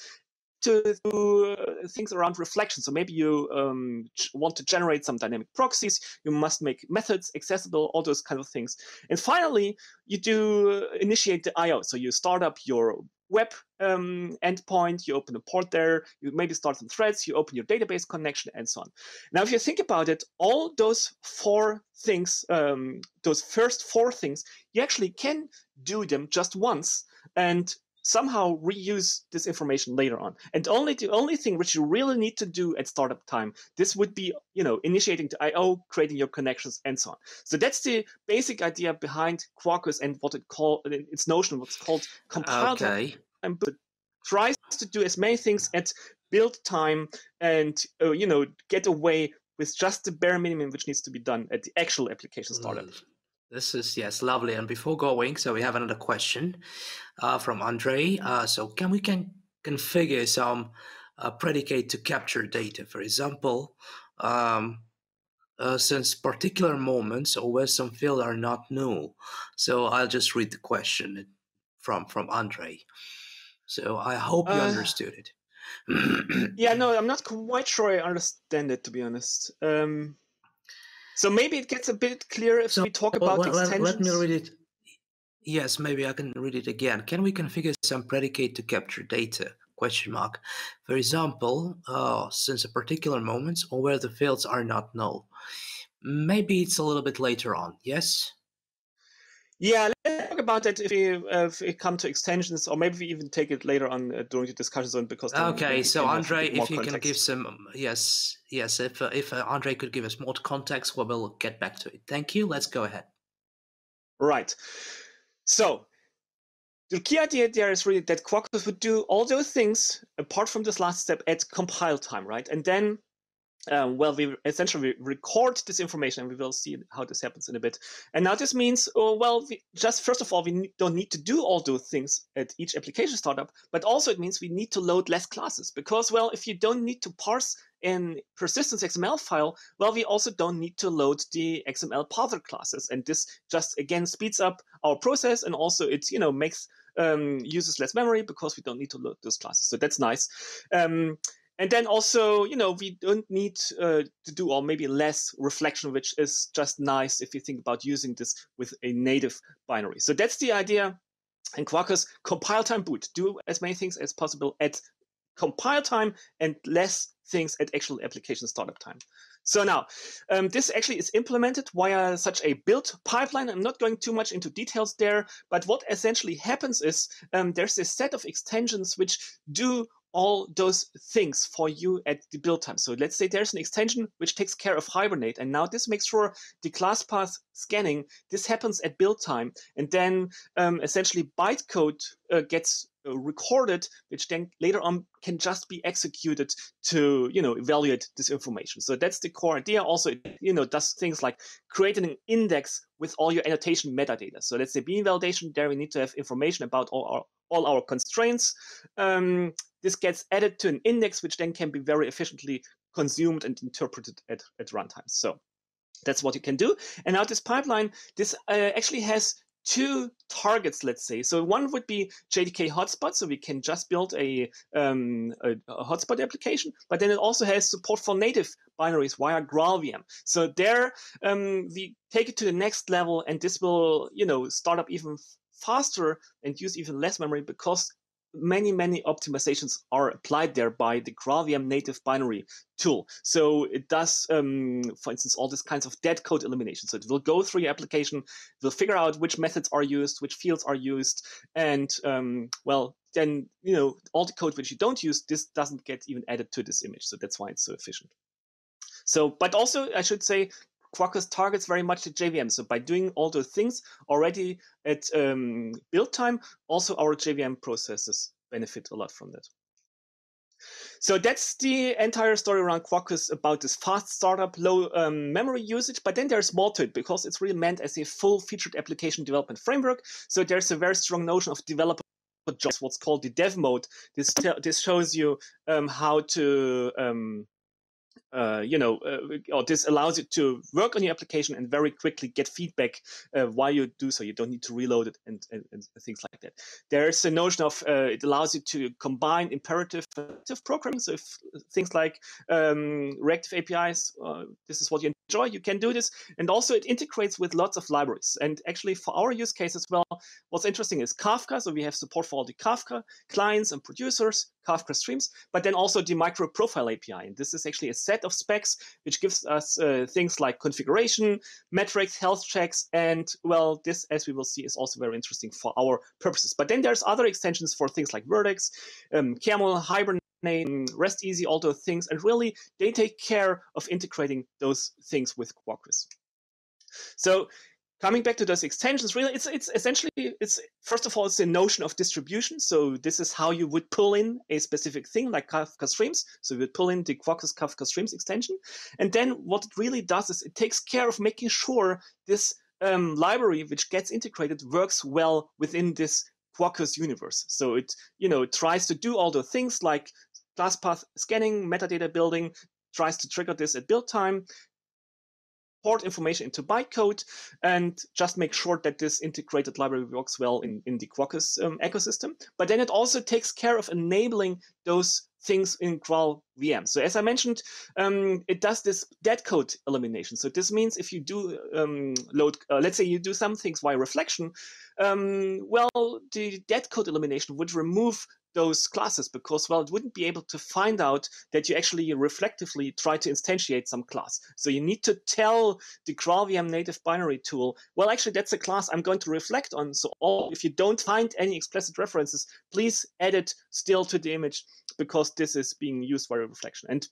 to do uh, things around reflection. So maybe you um, want to generate some dynamic proxies. You must make methods accessible, all those kind of things. And finally, you do initiate the I/O. So you start up your web um, endpoint, you open a port there, you maybe start some threads, you open your database connection, and so on. Now, if you think about it, all those four things, um, those first four things, you actually can do them just once. And somehow reuse this information later on. And only the only thing which you really need to do at startup time, this would be, you know, initiating the IO, creating your connections, and so on. So that's the basic idea behind Quarkus and what it call its notion, what's called compile okay. time, but tries to do as many things at build time and uh, you know get away with just the bare minimum which needs to be done at the actual application startup. Mm. This is yes, lovely. And before going, so we have another question uh, from Andre. Uh, so can we can configure some uh, predicate to capture data? For example, um, uh, since particular moments or where some fields are not null. So I'll just read the question from from Andre. So I hope you uh, understood it. yeah, no, I'm not quite sure I understand it to be honest. Um, so maybe it gets a bit clearer if so, we talk about well, extensions. Let me read it. Yes, maybe I can read it again. Can we configure some predicate to capture data? Question mark. For example, uh, since a particular moment or where the fields are not null. Maybe it's a little bit later on. Yes. Yeah, about that if we, uh, if we come to extensions, or maybe we even take it later on uh, during the discussion zone. Because okay, so Andre, if you context. can give some, um, yes, yes, if uh, if uh, Andre could give us more context, well, we'll get back to it. Thank you. Let's go ahead. Right. So the key idea there is really that Quarkus would do all those things apart from this last step at compile time, right? And then um, well, we essentially record this information and we will see how this happens in a bit. And now this means, oh, well, we just first of all, we don't need to do all those things at each application startup, but also it means we need to load less classes because, well, if you don't need to parse in persistence XML file, well, we also don't need to load the XML parser classes. And this just, again, speeds up our process and also it, you know, makes um, uses less memory because we don't need to load those classes. So that's nice. Um, and then also, you know, we don't need uh, to do or maybe less reflection, which is just nice if you think about using this with a native binary. So that's the idea. And Quarkus compile time boot, do as many things as possible at compile time and less things at actual application startup time. So now, um, this actually is implemented via such a build pipeline. I'm not going too much into details there, but what essentially happens is um, there's a set of extensions which do all those things for you at the build time. So let's say there's an extension which takes care of Hibernate, and now this makes sure the class path scanning, this happens at build time, and then um, essentially bytecode uh, gets uh, recorded, which then later on can just be executed to, you know, evaluate this information. So that's the core idea. Also, you know, does things like creating an index with all your annotation metadata. So let's say bean validation, there we need to have information about all our all our constraints. Um, this gets added to an index, which then can be very efficiently consumed and interpreted at, at runtime. So that's what you can do. And now this pipeline, this uh, actually has two targets, let's say. So one would be JDK hotspot, so we can just build a, um, a, a, hotspot application, but then it also has support for native binaries via GraalVM. So there um, we take it to the next level, and this will, you know, start up even faster and use even less memory because many, many optimizations are applied there by the GraalVM native binary tool. So it does, um, for instance, all these kinds of dead code elimination. So it will go through your application, will figure out which methods are used, which fields are used, and um, well, then you know all the code which you don't use, this doesn't get even added to this image. So that's why it's so efficient. So, but also I should say Quarkus targets very much the JVM. So by doing all those things already at um, build time, also our JVM processes benefit a lot from that. So that's the entire story around Quarkus about this fast startup, low um, memory usage. But then there's more to it because it's really meant as a full featured application development framework. So there's a very strong notion of developer jobs, what's called the dev mode. This this shows you um, how to um, uh, you know, uh, or this allows you to work on your application and very quickly get feedback uh, while you do so. You don't need to reload it and, and, and things like that. There's a notion of uh, it allows you to combine imperative programming. So if things like um, reactive APIs, uh, this is what you enjoy, you can do this. And also it integrates with lots of libraries. And actually for our use case as well, what's interesting is Kafka. So we have support for all the Kafka clients and producers, Kafka streams, but then also the micro profile API. And this is actually a set of specs which gives us uh, things like configuration, metrics, health checks, and well, this, as we will see, is also very interesting for our purposes. But then there's other extensions for things like Vert.x, um, Camel, Hibernate, RESTEasy, all those things, and really they take care of integrating those things with Quarkus. So coming back to those extensions, really, it's it's essentially it's first of all it's the notion of distribution. So this is how you would pull in a specific thing like Kafka Streams. So you would pull in the Quarkus Kafka Streams extension, and then what it really does is it takes care of making sure this um, library which gets integrated works well within this Quarkus universe. So it you know tries to do all the things like class path scanning, metadata building, tries to trigger this at build time, port information into bytecode and just make sure that this integrated library works well in, in the Quarkus um, ecosystem. But then it also takes care of enabling those things in Graal VM. So as I mentioned, um, it does this dead code elimination. So this means if you do um, load, uh, let's say you do some things via reflection, um, well, the dead code elimination would remove those classes because, well, it wouldn't be able to find out that you actually reflectively try to instantiate some class. So you need to tell the GraalVM native binary tool, well, actually, that's a class I'm going to reflect on. So if you don't find any explicit references, please add it still to the image because this is being used via reflection. And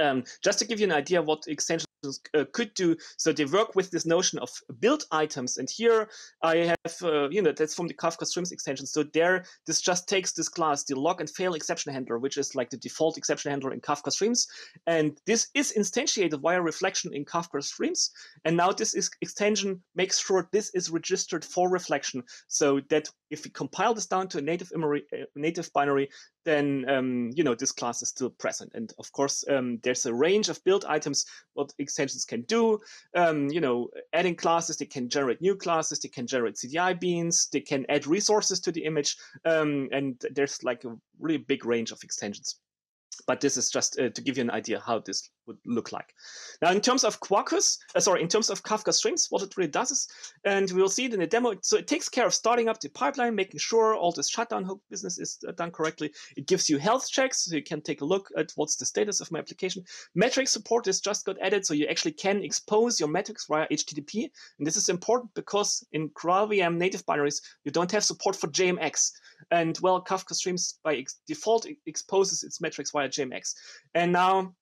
um, just to give you an idea what extensions uh, could do, so they work with this notion of build items. And here I have, uh, you know, that's from the Kafka Streams extension. So there, this just takes this class, the log and fail exception handler, which is like the default exception handler in Kafka Streams. And this is instantiated via reflection in Kafka Streams. And now this is extension makes sure this is registered for reflection so that if we compile this down to a native, uh, native binary, then um, you know this class is still present. And of course, um, there's a range of build items what extensions can do. Um, you know, adding classes, they can generate new classes, they can generate CDI beans, they can add resources to the image, um, and there's like a really big range of extensions but this is just uh, to give you an idea how this would look like. Now, in terms of Quarkus, uh, sorry, in terms of Kafka streams, what it really does is, and we'll see it in the demo, so it takes care of starting up the pipeline, making sure all this shutdown hook business is uh, done correctly. It gives you health checks, so you can take a look at what's the status of my application. Metric support is just got added, so you actually can expose your metrics via HTTP. And this is important because in GraalVM native binaries, you don't have support for JMX. And well, Kafka Streams by ex default exposes its metrics via JMX. And now,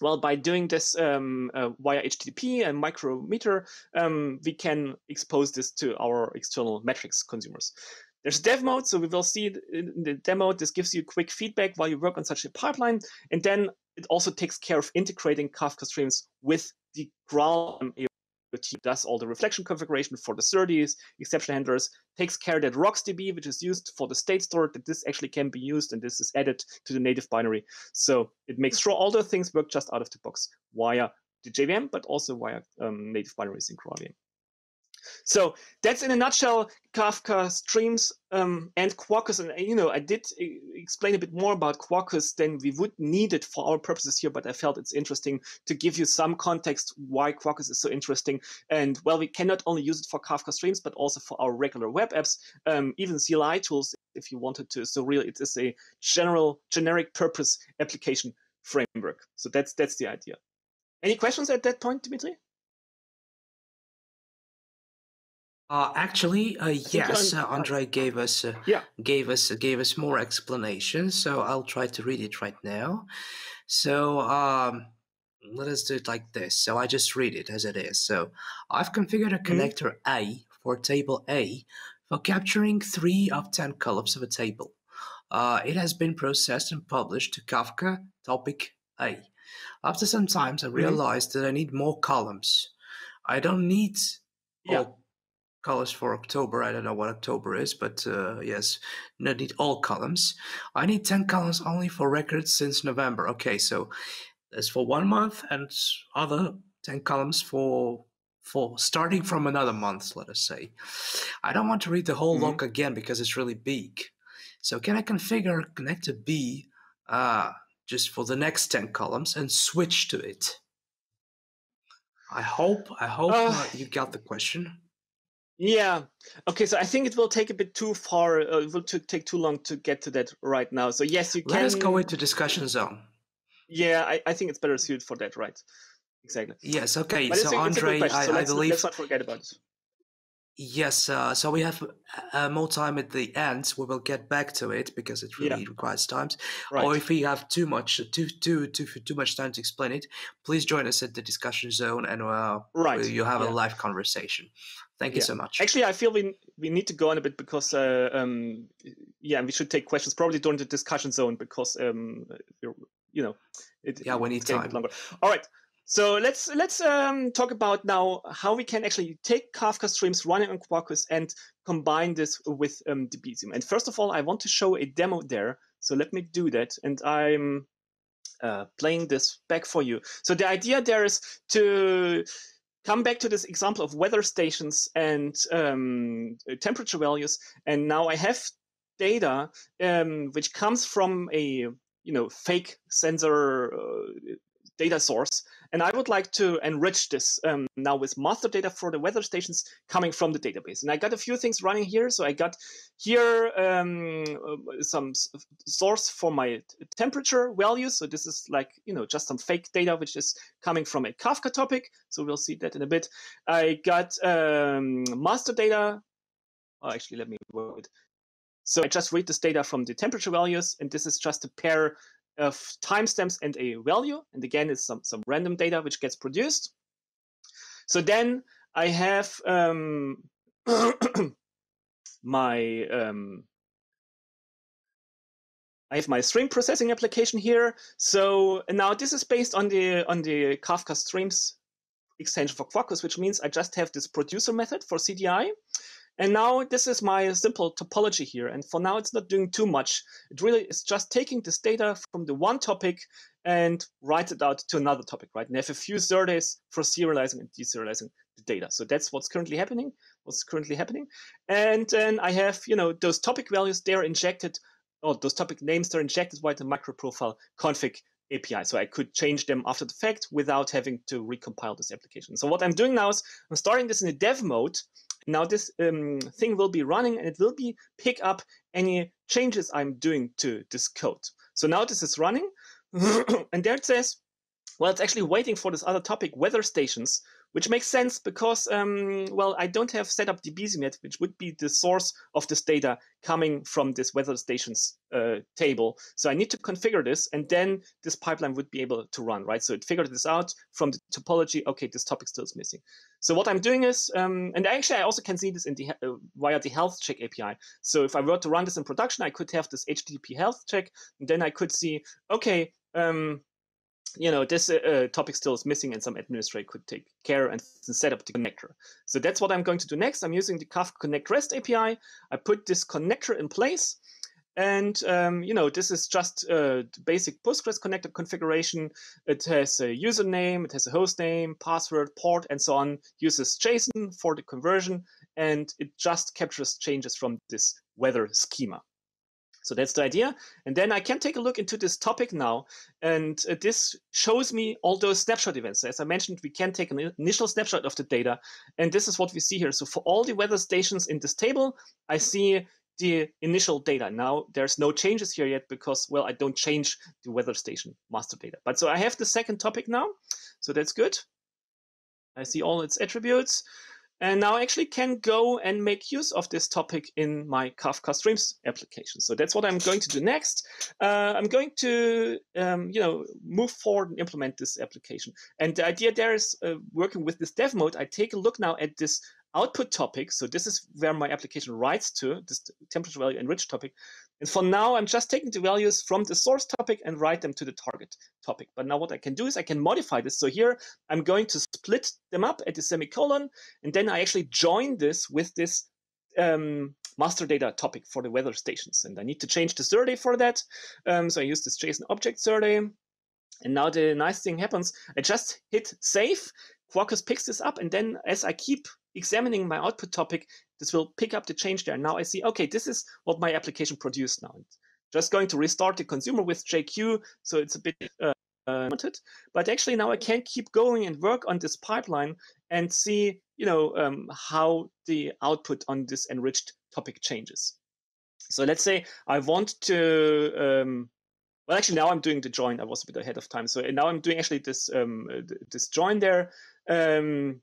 well, by doing this um, uh, via HTTP and micrometer, um, we can expose this to our external metrics consumers. There's dev mode, so we will see in the demo, this gives you quick feedback while you work on such a pipeline. And then it also takes care of integrating Kafka streams with the Graal team does all the reflection configuration for the SerDes, exception handlers, takes care that RocksDB, which is used for the state store, that this actually can be used and this is added to the native binary. So it makes sure all the things work just out of the box via the JVM, but also via um, native binaries in GraalVM. So that's in a nutshell Kafka streams um, and Quarkus. And you know, I did explain a bit more about Quarkus than we would need it for our purposes here, but I felt it's interesting to give you some context why Quarkus is so interesting. And well, we can not only use it for Kafka streams, but also for our regular web apps, um, even CLI tools if you wanted to. So really, it is a general, generic purpose application framework. So that's that's the idea. Any questions at that point, Dimitri? Uh, actually, uh, yes, uh, Andre gave us uh, yeah. gave us gave us more explanation. So I'll try to read it right now. So um, let us do it like this. So I just read it as it is. So I've configured a mm-hmm. connector mm-hmm. A for table A for capturing three of ten columns of a table. Uh, it has been processed and published to Kafka topic A. After some time, I mm-hmm. realized mm-hmm. that I need more columns. I don't need yeah. Colors for October. I don't know what October is, but uh, yes, no need all columns. I need 10 columns only for records since November. Okay, so that's for one month and other 10 columns for for starting from another month, let us say. I don't want to read the whole mm-hmm. log again because it's really big. So can I configure connector B uh, just for the next 10 columns and switch to it? I hope I hope uh, you got the question. Yeah. Okay. So I think it will take a bit too far. Uh, it will take too long to get to that right now. So yes, you Let can. Let us go into discussion zone. Yeah, I, I think it's better suited for that, right? Exactly. Yes. Okay. But so Andre, I, so I believe. Let's not forget about it. Yes, uh, so we have uh, more time at the end. We will get back to it because it really yeah. requires time. Right. Or if we have too much, too too too too much time to explain it, please join us at the discussion zone, and uh, right. you have yeah. a live conversation. Thank you yeah. so much. Actually, I feel we we need to go on a bit because uh, um, yeah, we should take questions probably during the discussion zone because um, you know, it, yeah, we need time. Longer. All right. So let's let's um, talk about now how we can actually take Kafka streams running on Quarkus and combine this with um, Debezium. And first of all, I want to show a demo there. So let me do that. And I'm uh, playing this back for you. So the idea there is to come back to this example of weather stations and um, temperature values. And now I have data um, which comes from a you know fake sensor uh, data source. And I would like to enrich this um, now with master data for the weather stations coming from the database. And I got a few things running here. So I got here um, some source for my temperature values. So this is like, you know, just some fake data, which is coming from a Kafka topic. So we'll see that in a bit. I got um, master data. Oh, actually, let me word. So I just read this data from the temperature values, and this is just a pair of timestamps and a value. And again, it's some, some random data which gets produced. So then I have um, my um, I have my stream processing application here. So now this is based on the on the Kafka streams extension for Quarkus, which means I just have this producer method for CDI. And now this is my simple topology here. And for now, it's not doing too much. It really is just taking this data from the one topic and write it out to another topic, right? And have a few SerDes for serializing and deserializing the data. So that's what's currently happening, what's currently happening. And then I have, you know, those topic values, they're injected, or those topic names, they're injected by the microprofile config API. So I could change them after the fact without having to recompile this application. So what I'm doing now is I'm starting this in a dev mode. Now this um, thing will be running and it will be pick up any changes I'm doing to this code. So now this is running and there it says, well, it's actually waiting for this other topic, weather stations, which makes sense because, um, well, I don't have set up yet, which would be the source of this data coming from this weather stations uh, table. So I need to configure this, and then this pipeline would be able to run, right? So it figured this out from the topology. Okay, this topic still is missing. So what I'm doing is, um, and actually I also can see this in the uh, via the health check API. So if I were to run this in production, I could have this HTTP health check, and then I could see, okay, um, you know, this uh, uh, topic still is missing and some administrator could take care and set up the connector. So that's what I'm going to do next. I'm using the Kafka Connect REST API. I put this connector in place. And, um, you know, this is just a basic Postgres connector configuration. It has a username, it has a host name, password, port, and so on. Uses JSON for the conversion, and it just captures changes from this weather schema. So that's the idea. And then I can take a look into this topic now. And uh, this shows me all those snapshot events. As I mentioned, we can take an initial snapshot of the data. And this is what we see here. So for all the weather stations in this table, I see the initial data. Now there's no changes here yet because, well, I don't change the weather station master data. But so I have the second topic now. So that's good. I see all its attributes. And now I actually can go and make use of this topic in my Kafka Streams application. So that's what I'm going to do next. Uh, I'm going to, um, you know, move forward and implement this application. And the idea there is uh, working with this dev mode. I take a look now at this output topic. So this is where my application writes to, this temperature value enriched topic. And for now, I'm just taking the values from the source topic and write them to the target topic. But now what I can do is I can modify this. So here, I'm going to split them up at the semicolon, and then I actually join this with this um, master data topic for the weather stations. And I need to change the SerDe for that. Um, so I use this JSON object SerDe. And now the nice thing happens, I just hit save, Quarkus picks this up, and then as I keep examining my output topic, this will pick up the change there. Now I see, okay, this is what my application produced now. just going to restart the consumer with JQ, so it's a bit uh, limited. But actually now I can keep going and work on this pipeline and see, you know, um, how the output on this enriched topic changes. So let's say I want to, um, well, actually now I'm doing the join. I was a bit ahead of time. So now I'm doing actually this um, this join there. Um,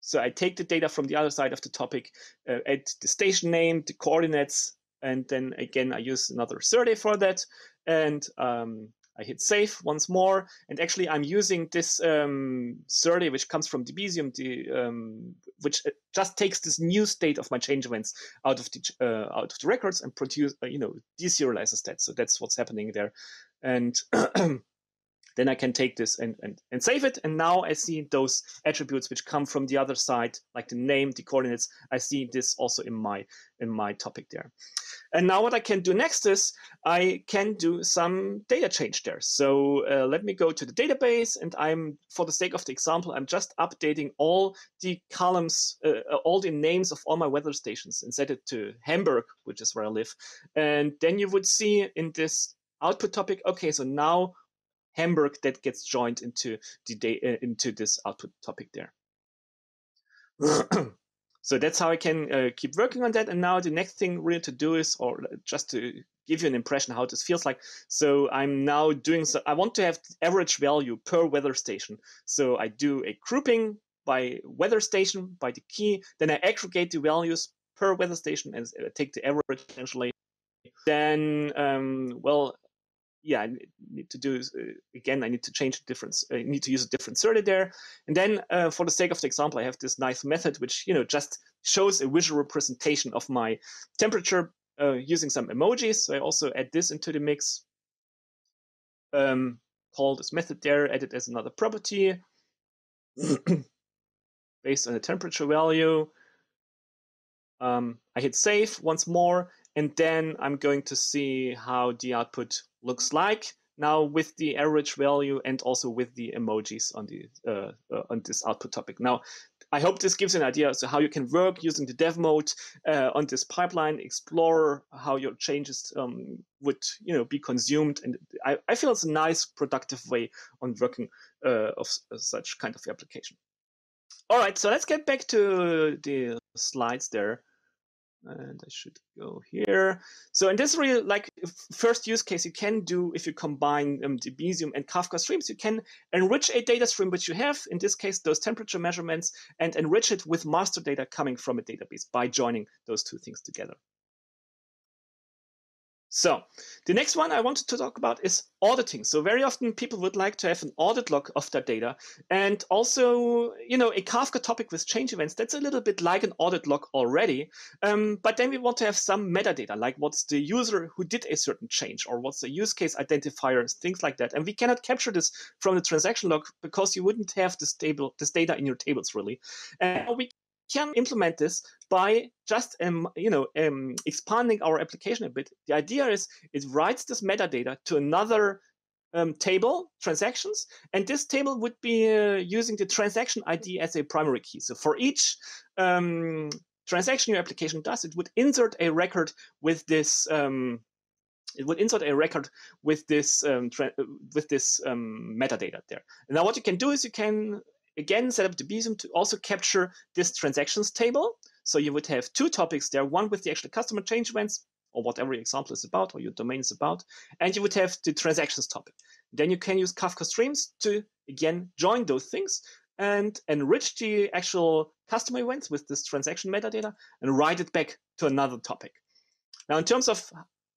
so I take the data from the other side of the topic, uh, add the station name, the coordinates, and then again, I use another SerDe for that. And um, I hit save once more. And actually, I'm using this um, SerDe, which comes from Debezium, the, um, which uh, just takes this new state of my change events out of the uh, out of the records and produce, uh, you know, deserializes that. So that's what's happening there. And then I can take this and, and, and save it. And now I see those attributes which come from the other side, like the name, the coordinates. I see this also in my in my topic there. And now what I can do next is I can do some data change there. So uh, let me go to the database and I'm, for the sake of the example, I'm just updating all the columns, uh, uh all the names of all my weather stations and set it to Hamburg, which is where I live. And then you would see in this output topic, okay, so now Hamburg that gets joined into the day, uh, into this output topic there. so that's how I can uh, keep working on that. And now the next thing really to do is, or just to give you an impression how this feels like. So I'm now doing, so I want to have average value per weather station. So I do a grouping by weather station, by the key, then I aggregate the values per weather station and uh, take the average essentially. Then, um, well, yeah, I need to do uh, again. I need to change the difference. I need to use a different SerDe there. And then, uh, for the sake of the example, I have this nice method which you know just shows a visual representation of my temperature uh, using some emojis. So I also add this into the mix. Um, call this method there, add it as another property based on the temperature value. Um, I hit save once more, and then I'm going to see how the output looks like now with the average value and also with the emojis on the uh, uh, on this output topic. Now, I hope this gives an idea as to how you can work using the dev mode uh, on this pipeline, explore how your changes um, would you know be consumed, and I, I, feel it's a nice productive way on working uh, of such kind of application. All right, so let's get back to the slides there and I should go here. So, and this is really like first use case you can do if you combine um, Debezium and Kafka streams, you can enrich a data stream which you have, in this case, those temperature measurements, and enrich it with master data coming from a database by joining those two things together. So the next one I wanted to talk about is auditing. So very often people would like to have an audit log of their data. And also, you know, a Kafka topic with change events, that's a little bit like an audit log already. Um, but then we want to have some metadata, like what's the user who did a certain change or what's the use case identifiers, things like that. And we cannot capture this from the transaction log because you wouldn't have this table, this data in your tables really. And we can implement this by just um, you know um, expanding our application a bit. The idea is it writes this metadata to another um, table, transactions, and this table would be uh, using the transaction ID as a primary key. So for each um, transaction your application does, it would insert a record with this. Um, it would insert a record with this um, with this metadata there. And now what you can do is you can again set up the Debezium to also capture this transactions table. So you would have two topics there, one with the actual customer change events or whatever your example is about or your domain is about, and you would have the transactions topic. Then you can use Kafka Streams to, again, join those things and enrich the actual customer events with this transaction metadata and write it back to another topic. Now, in terms of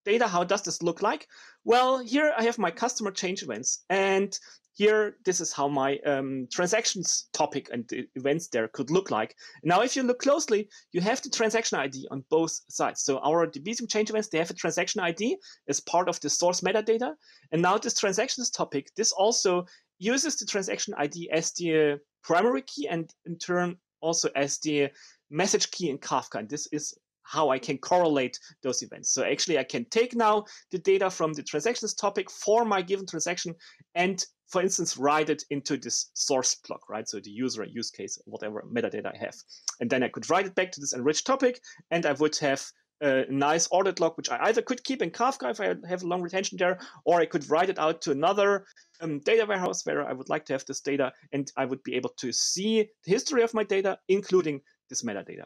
data, how does this look like? Well, here I have my customer change events, and here, this is how my um, transactions topic and the events there could look like. Now, if you look closely, you have the transaction ID on both sides. So our Debezium change events, they have a transaction ID as part of the source metadata. And now this transactions topic, this also uses the transaction ID as the primary key and in turn also as the message key in Kafka. And this is how I can correlate those events. So actually I can take now the data from the transactions topic for my given transaction and for instance, write it into this source block, right? So the user use case, whatever metadata I have. And then I could write it back to this enriched topic and I would have a nice audit log, which I either could keep in Kafka if I have a long retention there, or I could write it out to another um, data warehouse where I would like to have this data and I would be able to see the history of my data, including this metadata.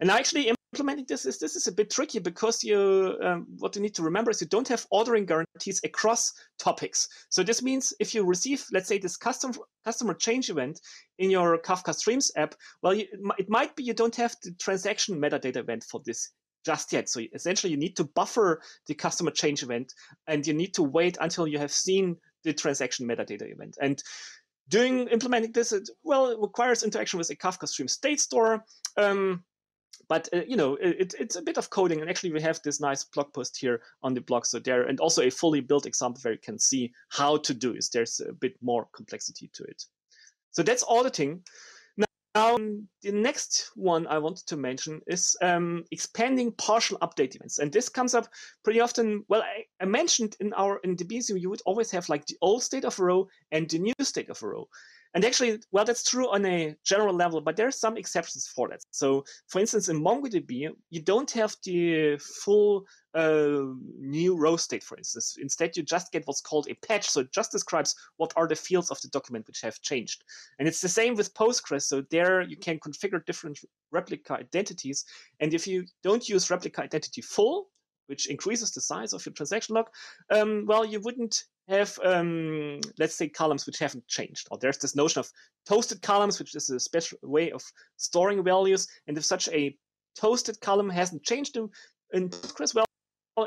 And actually implementing this is this is a bit tricky because you um, what you need to remember is you don't have ordering guarantees across topics. So this means if you receive, let's say, this custom customer change event in your Kafka Streams app, well, you, it might be you don't have the transaction metadata event for this just yet. So essentially, you need to buffer the customer change event, and you need to wait until you have seen the transaction metadata event. And doing implementing this, it, well, it requires interaction with a Kafka Stream state store. Um, but uh, you know it, it's a bit of coding and actually we have this nice blog post here on the blog so there and also a fully built example where you can see how to do this there's a bit more complexity to it. So that's auditing now the next one i wanted to mention is um, expanding partial update events and this comes up pretty often. Well I, I mentioned in our in Debezium you would always have like the old state of a row and the new state of a row and actually, well, that's true on a general level, but there are some exceptions for that. So, for instance, in MongoDB, you don't have the full uh, new row state, for instance. Instead, you just get what's called a patch. So it just describes what are the fields of the document which have changed. And it's the same with Postgres. So there you can configure different replica identities. And if you don't use replica identity full, which increases the size of your transaction log, um, well, you wouldn't have, um, let's say, columns which haven't changed. Or there's this notion of toasted columns, which is a special way of storing values. And if such a toasted column hasn't changed in Postgres, well,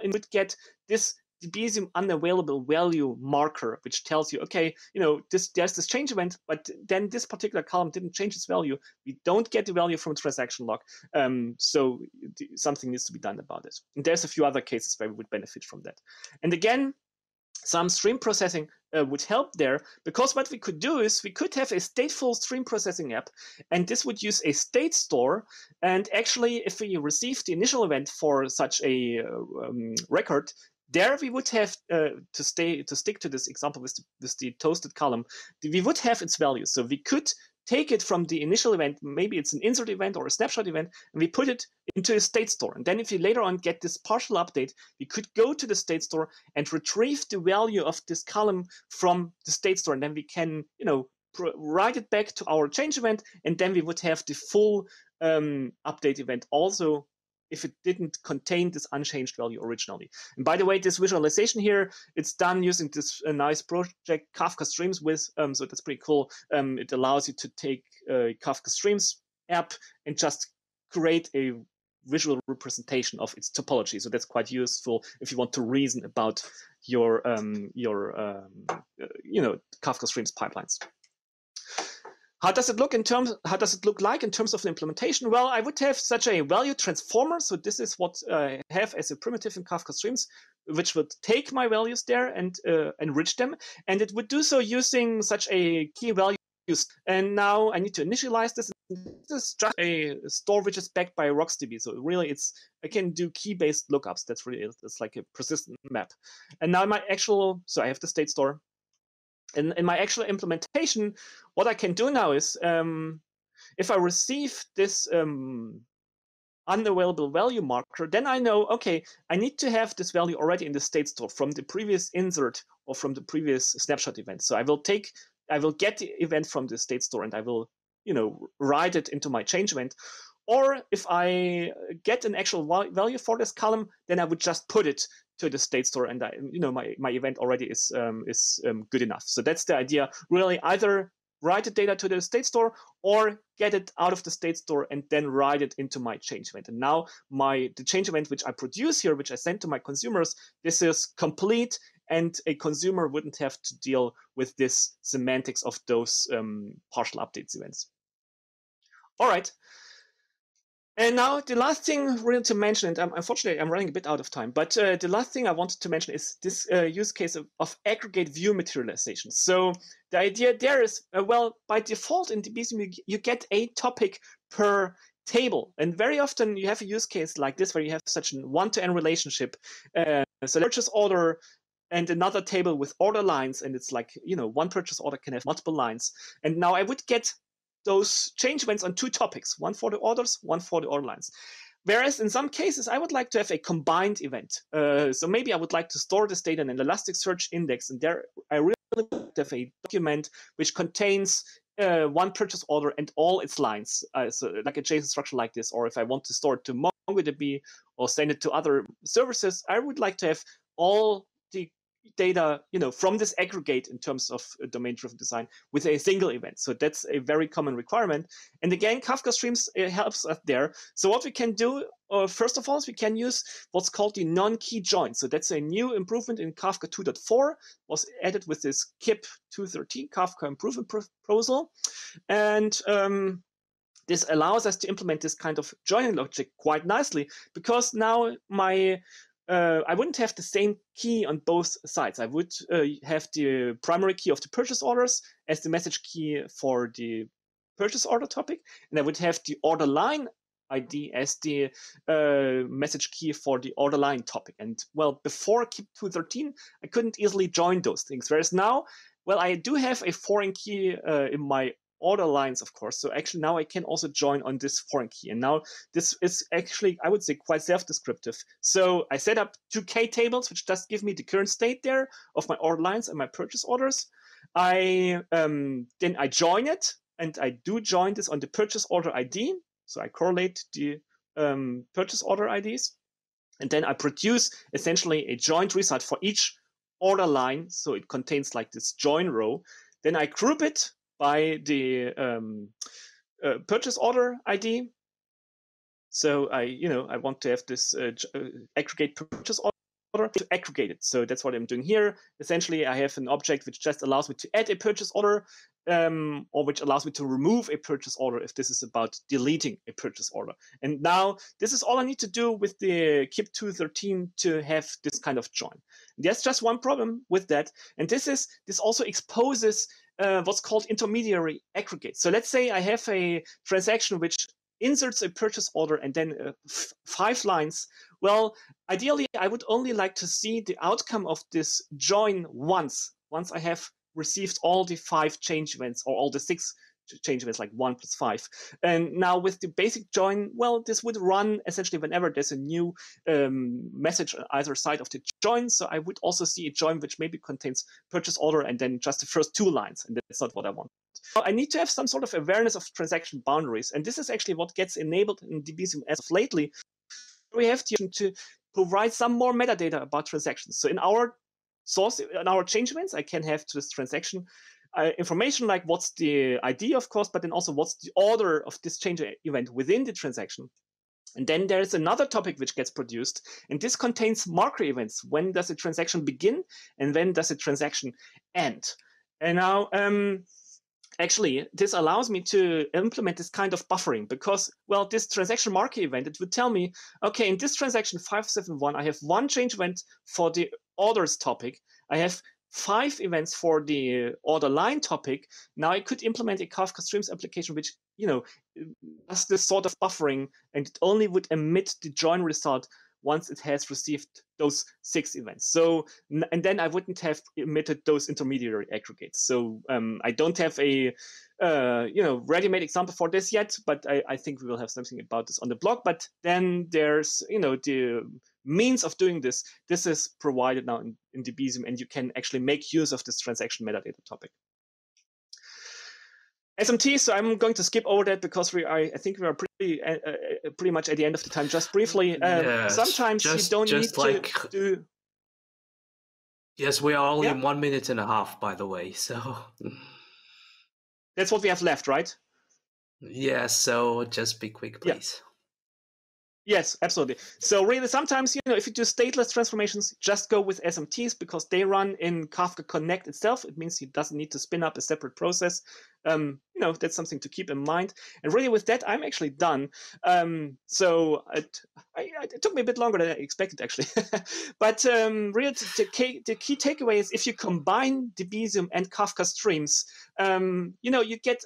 it would get this Debezium unavailable value marker, which tells you, okay, you know, this there's this change event, but then this particular column didn't change its value. We don't get the value from transaction log, um, so something needs to be done about it. And there's a few other cases where we would benefit from that. And again, some stream processing uh, would help there. Because what we could do is we could have a stateful stream processing app and this would use a state store. And actually if we receive the initial event for such a uh, um, record there we would have uh, to stay to stick to this example with the, with the toasted column we would have its value. So we could take it from the initial event, maybe it's an insert event or a snapshot event, and we put it into a state store. And then if you later on get this partial update, we could go to the state store and retrieve the value of this column from the state store. And then we can, you know, write it back to our change event, and then we would have the full um, update event also if it didn't contain this unchanged value originally. And by the way, this visualization here, it's done using this uh, nice project Kafka Streams with, um, so that's pretty cool. Um, it allows you to take uh, Kafka Streams app and just create a visual representation of its topology. So that's quite useful if you want to reason about your um, your um, uh, you know Kafka Streams pipelines. How does it look in terms? How does it look like in terms of the implementation? Well, I would have such a value transformer. So this is what I have as a primitive in Kafka Streams, which would take my values there and uh, enrich them, and it would do so using such a key value. And now I need to initialize this. This is just a store which is backed by RocksDB. So really, it's I can do key-based lookups. That's really it's like a persistent map. And now my actual so I have the state store in, in my actual implementation, what I can do now is um, if I receive this um, unavailable value marker, then I know, okay, I need to have this value already in the state store from the previous insert or from the previous snapshot event. So I will take, I will get the event from the state store and I will, you know, write it into my change event. Or if I get an actual value for this column, then I would just put it to the state store and I, you know my, my event already is um, is um, good enough. So that's the idea. Really either write the data to the state store or get it out of the state store and then write it into my change event. And now my the change event which i produce here which i send to my consumers this is complete and a consumer wouldn't have to deal with this semantics of those um, partial updates events. All right and now the last thing really to mention, and um, unfortunately I'm running a bit out of time, but uh, the last thing I wanted to mention is this uh, use case of, of, aggregate view materialization. So the idea there is, uh, well, by default in Debezium, you, you get a topic per table. And very often you have a use case like this where you have such a one-to-n relationship. Uh, so purchase order and another table with order lines and it's like you know one purchase order can have multiple lines and now i would get those change events on two topics, one for the orders, one for the order lines. Whereas in some cases, I would like to have a combined event. Uh, so maybe I would like to store this data in an Elasticsearch index, and there I really have a document which contains uh, one purchase order and all its lines, uh, so like a JSON structure like this. Or if I want to store it to MongoDB or send it to other services, I would like to have all the data, you know, from this aggregate in terms of domain-driven design with a single event. So that's a very common requirement. And again, Kafka Streams helps us there. So what we can do, uh, first of all, is we can use what's called the non-key join. So that's a new improvement in Kafka 2.4, was added with this KIP 213 Kafka improvement proposal. And um, this allows us to implement this kind of joining logic quite nicely because now my uh, I wouldn't have the same key on both sides. I would uh, have the primary key of the purchase orders as the message key for the purchase order topic, and I would have the order line ID as the uh, message key for the order line topic. And well, before KIP 213, I couldn't easily join those things. Whereas now, well, I do have a foreign key uh, in my order lines, of course. So actually now I can also join on this foreign key. And now this is actually, I would say, quite self-descriptive. So I set up two K tables, which just give me the current state there of my order lines and my purchase orders. I um, then I join it, and I do join this on the purchase order ID. So I correlate the um, purchase order IDs, and then I produce essentially a joint result for each order line. So it contains like this join row. Then I group it by the um, uh, purchase order ID. So I, you know, I want to have this uh, uh, aggregate purchase order to aggregate it. So that's what I'm doing here. Essentially, I have an object which just allows me to add a purchase order um, or which allows me to remove a purchase order if this is about deleting a purchase order. And now this is all I need to do with the KIP 213 to have this kind of join. There's just one problem with that, and this is this also exposes uh, what's called intermediary aggregates. So let's say I have a transaction which inserts a purchase order and then uh, five lines. Well, ideally, I would only like to see the outcome of this join once, once I have received all the five change events or all the six change events like one plus five. And now with the basic join, well, this would run essentially whenever there's a new um, message on either side of the join. So I would also see a join which maybe contains purchase order and then just the first two lines. And that's not what I want. I need to have some sort of awareness of transaction boundaries. And this is actually what gets enabled in Debezium as of lately. We have to, to provide some more metadata about transactions. So in our source, in our change events, I can have this transaction uh, information like what's the ID, of course, but then also what's the order of this change event within the transaction. And then there's another topic which gets produced, and this contains marker events. When does a transaction begin, and when does a transaction end? And now, um, actually, this allows me to implement this kind of buffering because, well, this transaction marker event, it would tell me, okay, in this transaction 571, I have one change event for the orders topic. I have five events for the uh, order line topic. Now I could implement a Kafka Streams application, which you know does this sort of buffering, and it only would emit the join result once it has received those six events. So, and then I wouldn't have emitted those intermediary aggregates. So um, I don't have a uh, you know ready-made example for this yet, but I, I think we will have something about this on the blog. But then there's you know the means of doing this, this is provided now in, in Debezium, and you can actually make use of this transaction metadata topic. SMT, so I'm going to skip over that because we are, I think we are pretty uh, uh, pretty much at the end of the time. Just briefly, um, yes, sometimes just, you don't need like, to do. Yes, we are only yeah. one minute and a half, by the way. So that's what we have left, right? Yes. So just be quick, please. Yes, absolutely. So really, sometimes you know, if you do stateless transformations, just go with SMTs because they run in Kafka Connect itself. It means you doesn't need to spin up a separate process. Um, you know, that's something to keep in mind. And really, with that, I'm actually done. Um, so it, I, it, took me a bit longer than I expected, actually. but um, really, the, key, the key takeaway is if you combine Debezium and Kafka streams, um, you know, you get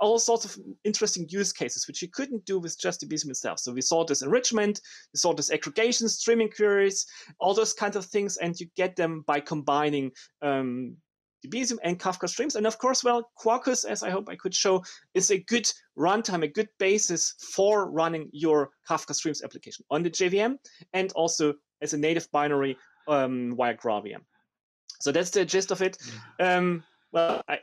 all sorts of interesting use cases, which you couldn't do with just Debezium itself. So we saw this enrichment, we saw this aggregation, streaming queries, all those kinds of things, and you get them by combining um, Debezium and Kafka streams. And of course, well, Quarkus, as I hope I could show, is a good runtime, a good basis for running your Kafka streams application on the JVM and also as a native binary um, via GraalVM. So that's the gist of it. Mm. Um, well, I,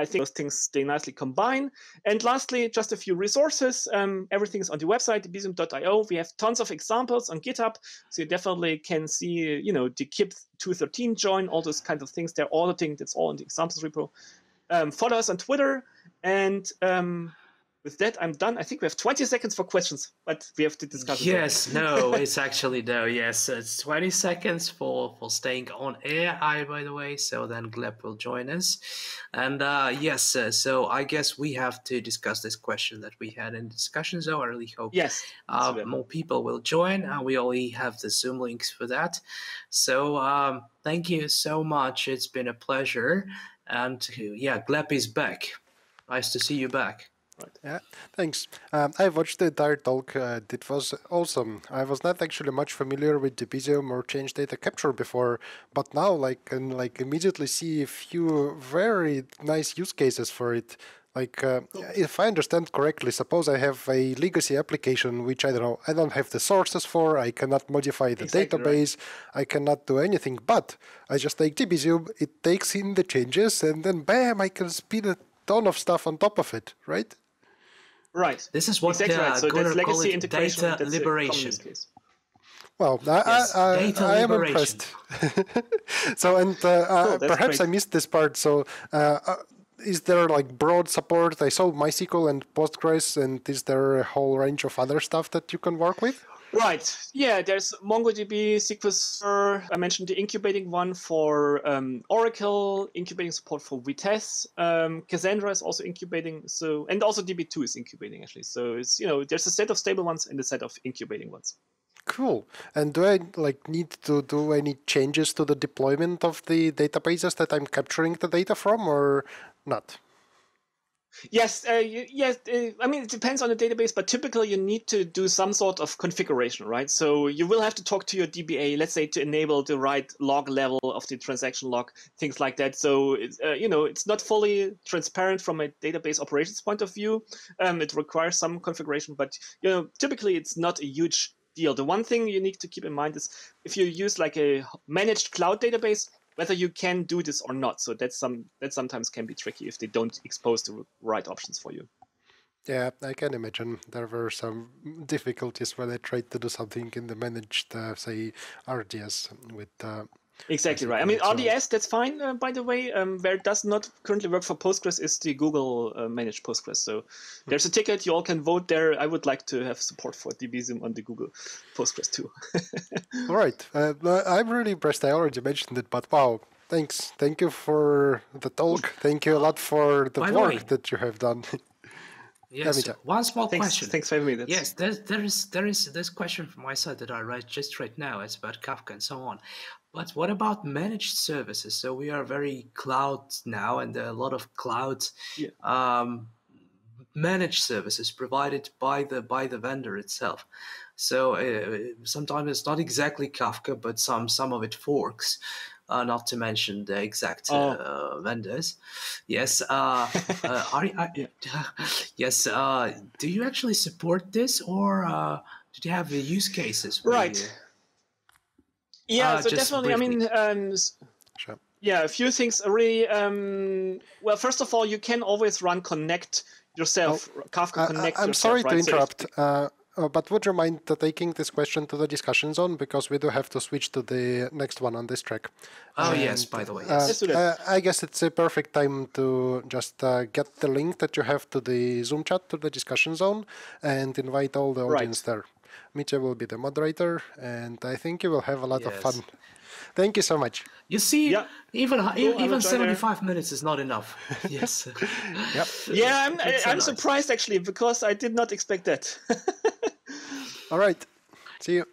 I think those things they nicely combine. And lastly, just a few resources. Um, on the website, debezium.io. We have tons of examples on GitHub, so you definitely can see, you know, the KIP 213 join, all those kinds of things. They're auditing. That's all in the examples repo. Um, follow us on Twitter, and um, with that, I'm done. I think we have 20 seconds for questions, but we have to discuss. Yes, no, it's actually no. Yes, it's 20 seconds for for staying on air. I, by the way, so then Gleb will join us, and uh, yes, uh, so I guess we have to discuss this question that we had in discussion. So I really hope yes uh, more people will join. Uh, we only have the Zoom links for that. So um, thank you so much. It's been a pleasure, and yeah, Gleb is back. Nice to see you back. Right. Yeah, thanks. Um, I watched the entire talk. Uh, it was awesome. I was not actually much familiar with Debezium or change data capture before, but now like can like immediately see a few very nice use cases for it. Like, uh, if I understand correctly, suppose I have a legacy application which I don't know, I don't have the sources for, I cannot modify the exactly database, right. I cannot do anything, but I just take Debezium, it takes in the changes, and then bam, I can spin a ton of stuff on top of it, right? Right. This is what exactly right. So that's legacy integration. Data that's liberation. Well, I, yes, I, I, I am impressed. so, and uh, uh, perhaps great. I missed this part. So, uh, uh, is there like broad support? I saw MySQL and Postgres, and is there a whole range of other stuff that you can work with? Right. Yeah, there's MongoDB, SQL Server. I mentioned the incubating one for um, Oracle, incubating support for Vitess. Um, Cassandra is also incubating. So and also DB2 is incubating actually. So it's you know there's a set of stable ones and a set of incubating ones. Cool. And do I like need to do any changes to the deployment of the databases that I'm capturing the data from, or not? Yes, uh, yes. Uh, I mean, it depends on the database, but typically you need to do some sort of configuration, right? So you will have to talk to your DBA, let's say, to enable the right log level of the transaction log, things like that. So uh, you know, it's not fully transparent from a database operations point of view. Um, it requires some configuration, but you know, typically it's not a huge deal. The one thing you need to keep in mind is if you use like a managed cloud database, whether you can do this or not. So that's some that sometimes can be tricky if they don't expose the right options for you. Yeah, I can imagine there were some difficulties when I tried to do something in the managed, uh, say, RDS with uh, Exactly right. I mean, RDS, that's fine, uh, by the way. Um, where it does not currently work for Postgres is the Google uh, managed Postgres. So there's a ticket. You all can vote there. I would like to have support for Debezium on the Google Postgres too. all right. Uh, I'm really impressed. I already mentioned it, but wow. Thanks. Thank you for the talk. Thank you a lot for the by work the that you have done. Yes. One small thanks, question. Thanks for having me. Yes, there, there is there is this question from my side that I write just right now. It's about Kafka and so on. But what about managed services? So we are very cloud now, and there are a lot of cloud yeah. um, managed services provided by the by the vendor itself. So uh, sometimes it's not exactly Kafka, but some some of it forks. Uh, not to mention the exact uh, oh. vendors. Yes, uh, uh, are, are, yes. Uh, do you actually support this, or did you have the use cases? Right. You, yeah, uh, so definitely. I mean, um, sure. yeah, a few things. Really, um, well, first of all, you can always run Connect yourself. Oh, Kafka Connect. I, am yourself, sorry right? to interrupt. So uh, uh, but would you mind taking this question to the discussion zone because we do have to switch to the next one on this track. Oh and, yes, by the way. Yes. Uh, I guess it's a perfect time to just uh, get the link that you have to the Zoom chat to the discussion zone and invite all the audience right. there. Mitya will be the moderator, and I think you will have a lot yes. of fun. Thank you so much. You see, yeah. even cool, even seventy five minutes is not enough. Yes. yep. Yeah, I'm I'm nice. surprised actually because I did not expect that. All right. See you.